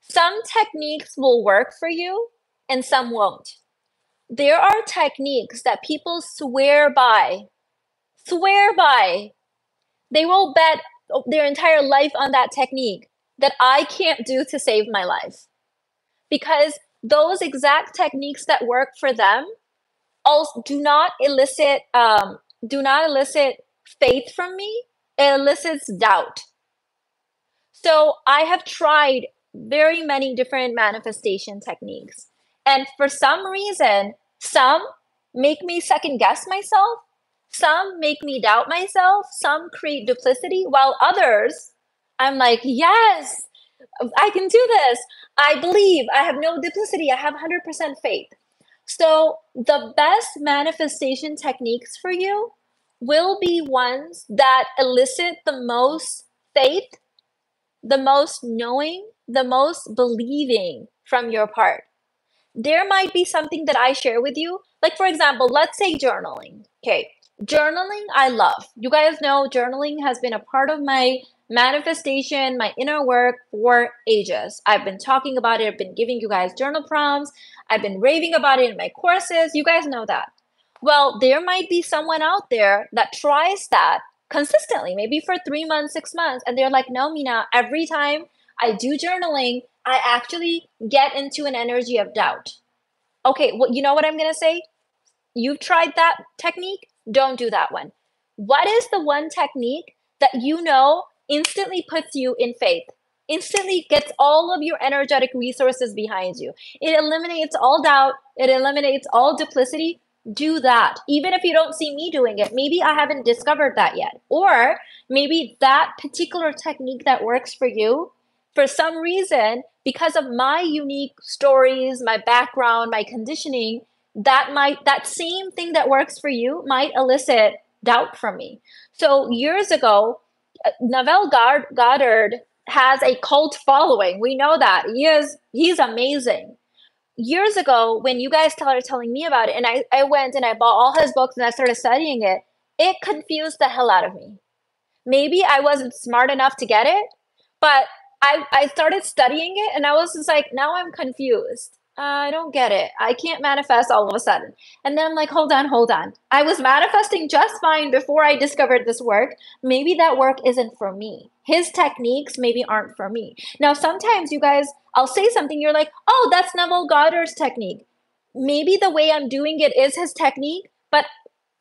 Some techniques will work for you and some won't. There are techniques that people swear by, swear by. They will bet their entire life on that technique that I can't do to save my life. Because those exact techniques that work for them also do not elicit um, do not elicit faith from me it elicits doubt so i have tried very many different manifestation techniques. And for some reason some make me second guess myself some make me doubt myself some create duplicity while others i'm like yes i can do this. I believe i have no duplicity i have 100% faith. So, the best manifestation techniques for you will be ones that elicit the most faith, the most knowing, the most believing from your part. There might be something that I share with you. Like, for example, let's say journaling. Okay, journaling, I love. You guys know journaling has been a part of my manifestation, my inner work for ages. I've been talking about it, I've been giving you guys journal prompts, I've been raving about it in my courses. You guys know that. Well, there might be someone out there that tries that consistently, maybe for three months, six months, and they're like, no, Mina, every time I do journaling, I actually get into an energy of doubt. Okay, well, you know what I'm gonna say? You've tried that technique, don't do that one. What is the one technique that you know instantly puts you in faith instantly gets all of your energetic resources behind you it eliminates all doubt it eliminates all duplicity do that even if you don't see me doing it maybe i haven't discovered that yet or maybe that particular technique that works for you for some reason because of my unique stories my background my conditioning that might that same thing that works for you might elicit doubt from me so years ago Neville Goddard has a cult following. We know that. He is he's amazing. Years ago, when you guys started telling me about it, and I, I went and I bought all his books and I started studying it, it confused the hell out of me. Maybe I wasn't smart enough to get it, but I, I started studying it and I was just like, now I'm confused. I don't get it. I can't manifest all of a sudden. And then I'm like, hold on, hold on. I was manifesting just fine before I discovered this work. Maybe that work isn't for me. His techniques maybe aren't for me. Now, sometimes you guys, I'll say something, you're like, oh, that's Neville Goddard's technique. Maybe the way I'm doing it is his technique, but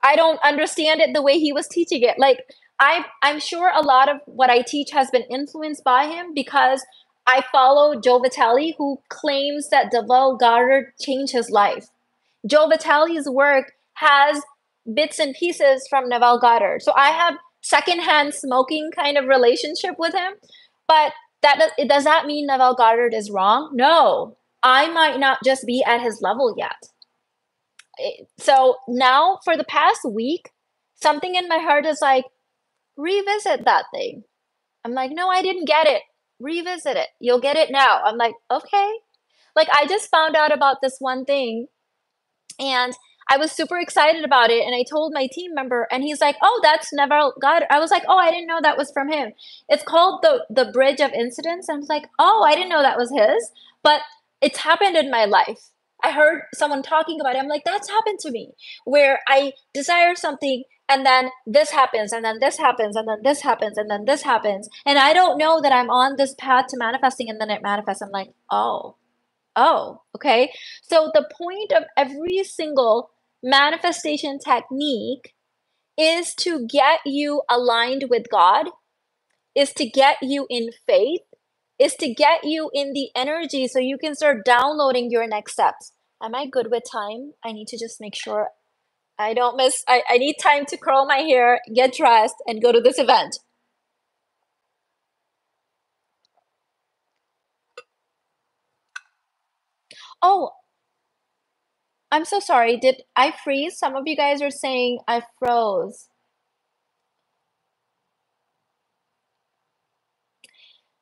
I don't understand it the way he was teaching it. Like, I, I'm sure a lot of what I teach has been influenced by him because I follow Joe Vitale, who claims that Neville Goddard changed his life. Joe Vitale's work has bits and pieces from Neville Goddard. So I have secondhand smoking kind of relationship with him. But that does, does that mean Neville Goddard is wrong? No. I might not just be at his level yet. So now for the past week, something in my heart is like, revisit that thing. I'm like, no, I didn't get it revisit it. You'll get it now. I'm like, okay. Like I just found out about this one thing and I was super excited about it and I told my team member and he's like, "Oh, that's Neville Goddard." I was like, "Oh, I didn't know that was from him." It's called the the Bridge of Incidents. I was like, "Oh, I didn't know that was his." But it's happened in my life. I heard someone talking about it. I'm like, "That's happened to me." Where I desire something and then this happens and then this happens and then this happens and then this happens and i don't know that i'm on this path to manifesting and then it manifests i'm like oh oh okay so the point of every single manifestation technique is to get you aligned with god is to get you in faith, is to get you in the energy so you can start downloading your next steps. Am I good with time? I need to just make sure I don't miss. I, I need time to curl my hair, get dressed, and go to this event. Oh, I'm so sorry. Did I freeze? Some of you guys are saying I froze.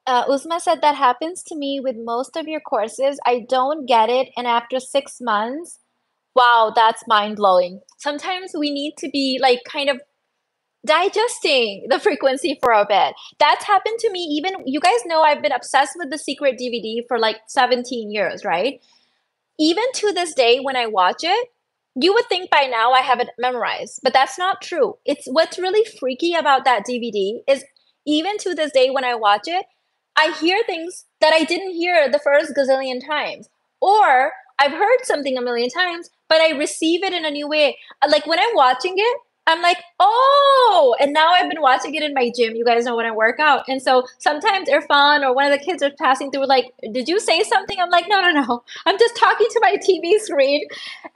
Uh, Uzma said that happens to me with most of your courses. I don't get it, and after six months, wow, that's mind blowing. Sometimes we need to be like kind of digesting the frequency for a bit. That's happened to me. Even you guys know I've been obsessed with the secret DVD for like 17 years, right? even to this day when I watch it, you would think by now I have it memorized, but that's not true. It's what's really freaky about that DVD is even to this day when I watch it, I hear things that I didn't hear the first gazillion times. Or I've heard something a million times, but I receive it in a new way. Uh, like when I'm watching it, I'm like, oh, and now I've been watching it in my gym. You guys know when I work out. And so sometimes Irfan or one of the kids are passing through, like, did you say something? I'm like, no, no, no. I'm just talking to my TV screen.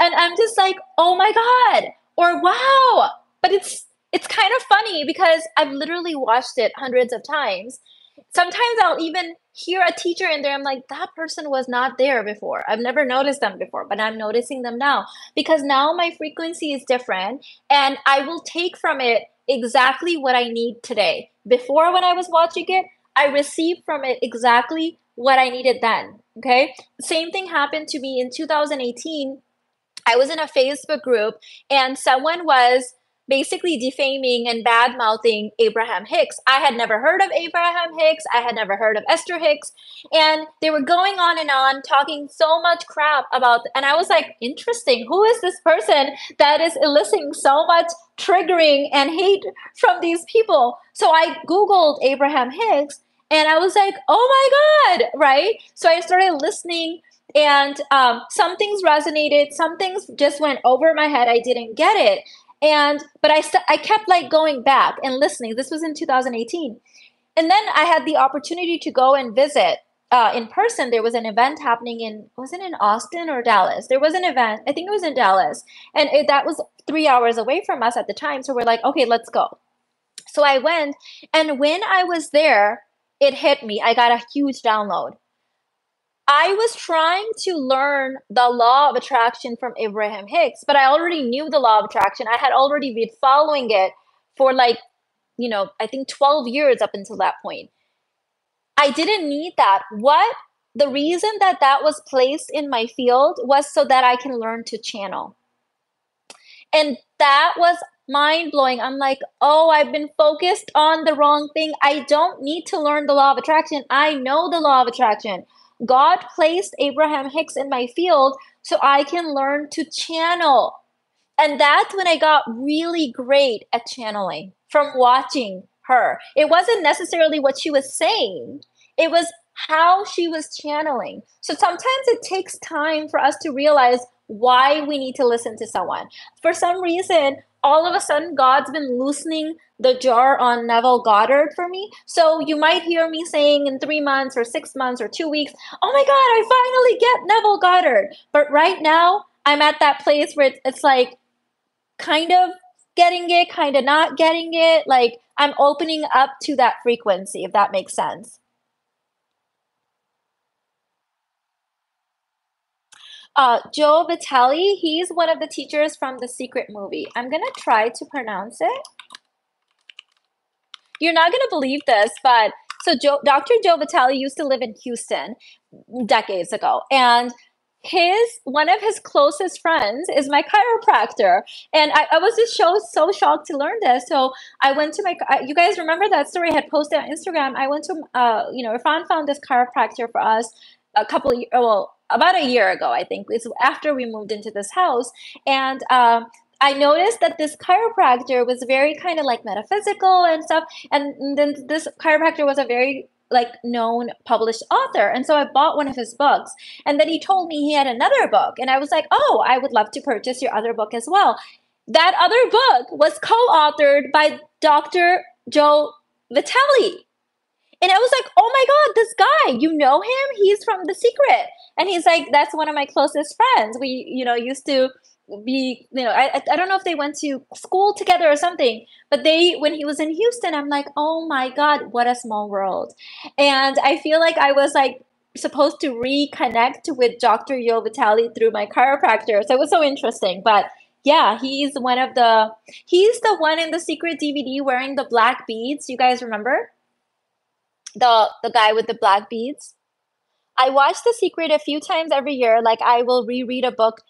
And I'm just like, oh my God. Or wow. But it's it's kind of funny because I've literally watched it hundreds of times. Sometimes I'll even hear a teacher in there. I'm like, that person was not there before. I've never noticed them before, but I'm noticing them now because now my frequency is different and I will take from it exactly what I need today. Before, when I was watching it, I received from it exactly what I needed then. Okay. Same thing happened to me in 2018. I was in a Facebook group and someone was basically defaming and bad mouthing Abraham Hicks. I had never heard of Abraham Hicks. I had never heard of Esther Hicks. And they were going on and on talking so much crap about, and I was like, interesting. Who is this person that is eliciting so much triggering and hate from these people? So I Googled Abraham Hicks and I was like, oh my God, right? So I started listening and um, some things resonated some things just went over my head i didn't get it and but I st- I kept like going back and listening. This was in 2018, and then I had the opportunity to go and visit uh, in person. There was an event happening in was it in Austin or Dallas? There was an event. I think it was in Dallas, and it, that was three hours away from us at the time. So we're like, okay, let's go. So I went, and when I was there, it hit me. I got a huge download. I was trying to learn the law of attraction from Abraham Hicks, but I already knew the law of attraction. I had already been following it for like, you know, I think 12 years up until that point. I didn't need that. What the reason that that was placed in my field was so that I can learn to channel. And that was mind blowing. I'm like, oh, I've been focused on the wrong thing. I don't need to learn the law of attraction. I know the law of attraction. God placed Abraham Hicks in my field so I can learn to channel. And that's when I got really great at channeling from watching her. It wasn't necessarily what she was saying, it was how she was channeling. So sometimes it takes time for us to realize why we need to listen to someone. For some reason, all of a sudden God's been loosening the jar on Neville Goddard for me. So you might hear me saying in three months or six months or two weeks, oh my God, I finally get Neville Goddard. But right now, I'm at that place where it's, like kind of getting it, kind of not getting it. Like I'm opening up to that frequency, if that makes sense. Uh, Joe Vitale, he's one of the teachers from The Secret Movie. I'm going to try to pronounce it. You're not going to believe this, but so Joe, Dr. Joe Vitale used to live in Houston decades ago. And his one of his closest friends is my chiropractor and i, I was just so, so shocked to learn this so i went to my you guys remember that story i had posted on instagram i went to uh you know irfan found this chiropractor for us a couple of well about a year ago, I think. It's after we moved into this house. And um, I noticed that this chiropractor was very kind of like metaphysical and stuff. And then this chiropractor was a very like known published author. And so I bought one of his books. And then he told me he had another book. And I was like, oh, I would love to purchase your other book as well. That other book was co authored by Dr. Joe Vitale. And I was like, oh my God, this guy, you know him? He's from The Secret. And he's like, that's one of my closest friends. We, you know, used to be, you know, I, I don't know if they went to school together or something, but they, when he was in Houston, I'm like, oh my God, what a small world. And I feel like I was like supposed to reconnect with Dr. Joe Vitale through my chiropractor. So it was so interesting. But yeah, he's one of the, he's the one in the secret DVD wearing the black beads. You guys remember? the the guy with the black beads. I watch The Secret a few times every year. Like I will reread a book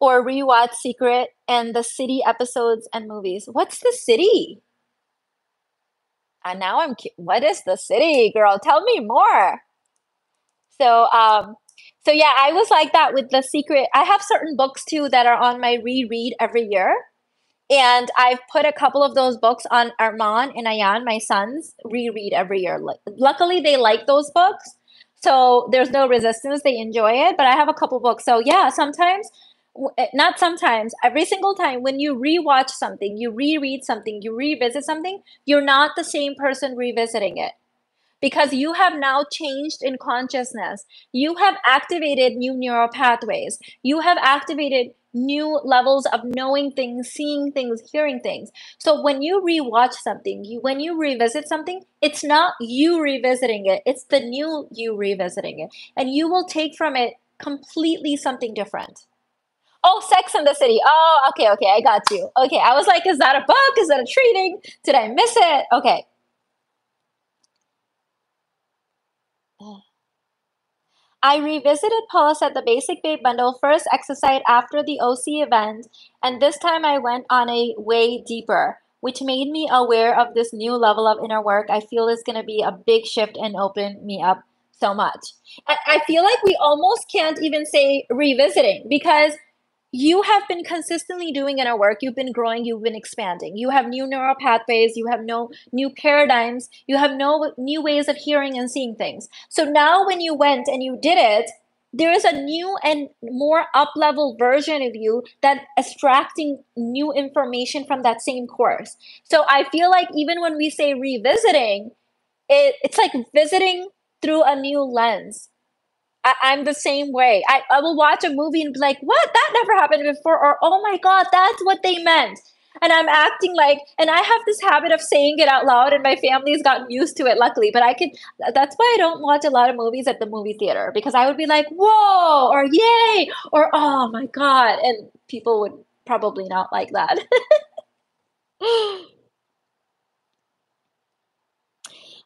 or rewatch Secret and the City episodes and movies. What's the City? And now I'm what is the City, girl? Tell me more. So um so yeah, I was like that with The Secret. I have certain books too that are on my reread every year. And I've put a couple of those books on Armand and Ayan, my sons, reread every year. Luckily, they like those books. So there's no resistance. They enjoy it. But I have a couple books. So yeah, sometimes, Eh, not sometimes, every single time when you rewatch something, you reread something, you revisit something, you're not the same person revisiting it because you have now changed in consciousness. You have activated new neural pathways. You have activated new levels of knowing things, seeing things, hearing things. So when you rewatch something, you when you revisit something, it's not you revisiting it, it's the new you revisiting it. And you will take from it completely something different. Oh, Sex in the City. Oh, okay, okay, I got you. Okay, I was like, is that a book? Is that a treating? Did I miss it? Okay. I revisited Paula said the Basic Babe bundle first exercise after the OC event, and this time I went on a way deeper, which made me aware of this new level of inner work. I feel is going to be a big shift and open me up so much. I feel like we almost can't even say revisiting because you have been consistently doing inner work. You've been growing. You've been expanding. You have new neural pathways. You have no new paradigms. You have no new ways of hearing and seeing things. So now when you went and you did it there is a new and more up level version of you that extracting new information from that same course. So i feel like even when we say revisiting it, it's like visiting through a new lens I, am the same way. I, I will watch a movie and be like, what? That never happened before. Or, oh my God, that's what they meant. And I'm acting like, and I have this habit of saying it out loud, and my family's gotten used to it, luckily. But I could, that's why I don't watch a lot of movies at the movie theater because I would be like, whoa, or yay, or oh my God. And people would probably not like that.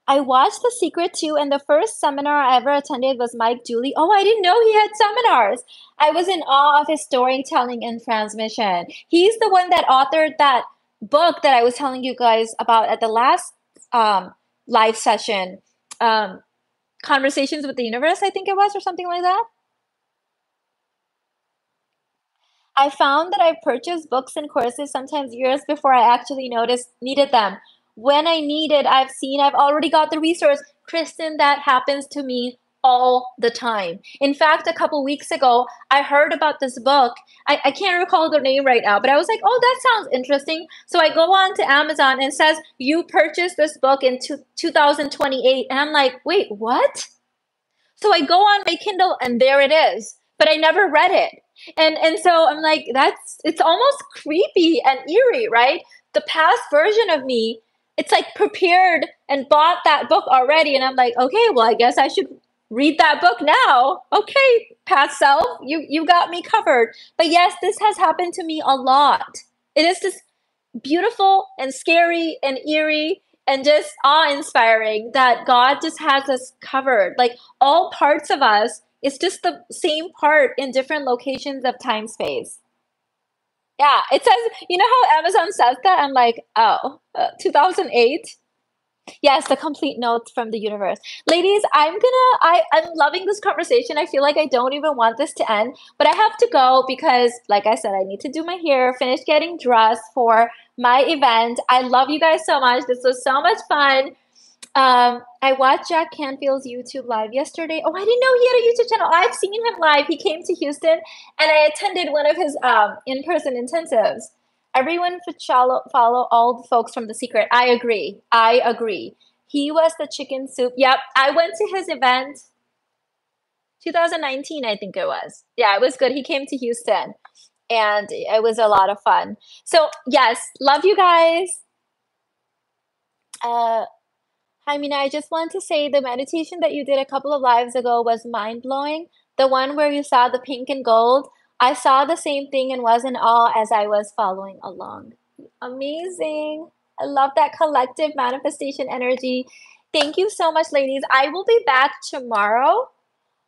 I watched The Secret too, and the first seminar I ever attended was Mike Dooley. Oh, I didn't know he had seminars. I was in awe of his storytelling and transmission. He's the one that authored that book that I was telling you guys about at the last um, live session, um, Conversations with the Universe, I think it was, or something like that. I found that I purchased books and courses sometimes years before I actually noticed needed them when I need it, I've seen, I've already got the resource. Kristen, that happens to me all the time. In fact, a couple weeks ago, I heard about this book. I, I can't recall the name right now, but I was like, oh, that sounds interesting. So I go on to Amazon and says, you purchased this book in two, 2028. And I'm like, wait, what? So I go on my Kindle and there it is, but I never read it. And and so I'm like, that's it's almost creepy and eerie, right? The past version of me it's like prepared and bought that book already. And I'm like, okay, well, I guess I should read that book now. Okay, past self, you you got me covered. But yes, this has happened to me a lot. It is just beautiful and scary and eerie and just awe-inspiring that God just has us covered. Like all parts of us, it's just the same part in different locations of time space. Yeah, it says, you know how Amazon says that? I'm like, oh, uh, 2008. Yes, the complete notes from the universe. Ladies, I'm gonna, I, I'm loving this conversation. I feel like I don't even want this to end, but I have to go because, like I said, I need to do my hair, finish getting dressed for my event. I love you guys so much. This was so much fun. Um, I watched Jack Canfield's YouTube live yesterday. Oh, I didn't know he had a YouTube channel. I've seen him live. He came to Houston, and I attended one of his um, in-person intensives. Everyone should follow, follow all the folks from The Secret. I agree. I agree. He was the chicken soup. Yep, I went to his event 2019, I think it was. Yeah, it was good. He came to Houston and it was a lot of fun. So, yes, love you guys. Uh, I mean, I just want to say the meditation that you did a couple of lives ago was mind blowing. The one where you saw the pink and gold, I saw the same thing and was in awe as I was following along. Amazing. I love that collective manifestation energy. Thank you so much, ladies. I will be back tomorrow.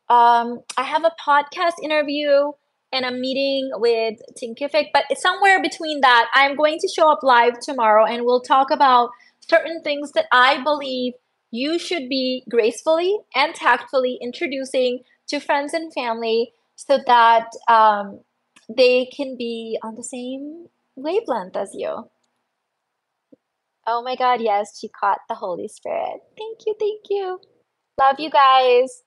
Um, I have a podcast interview and a meeting with Thinkific, but it's somewhere between that, I'm going to show up live tomorrow and we'll talk about certain things that I believe you should be gracefully and tactfully introducing to friends and family so that um, they can be on the same wavelength as you. Oh my God, yes, she caught the Holy Spirit. Thank you, thank you. Love you guys.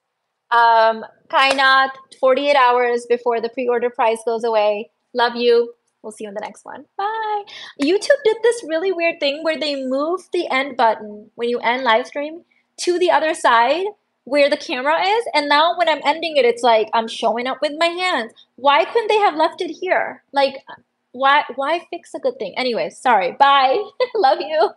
Um, Kainaat, 48 hours before the pre order price goes away. Love you. We'll see you in the next one. Bye. YouTube did this really weird thing where they moved the end button when you end live stream to the other side where the camera is. And now when I'm ending it, it's like I'm showing up with my hands. Why couldn't they have left it here? Like, why why fix a good thing? Anyway, sorry. Bye. Love you.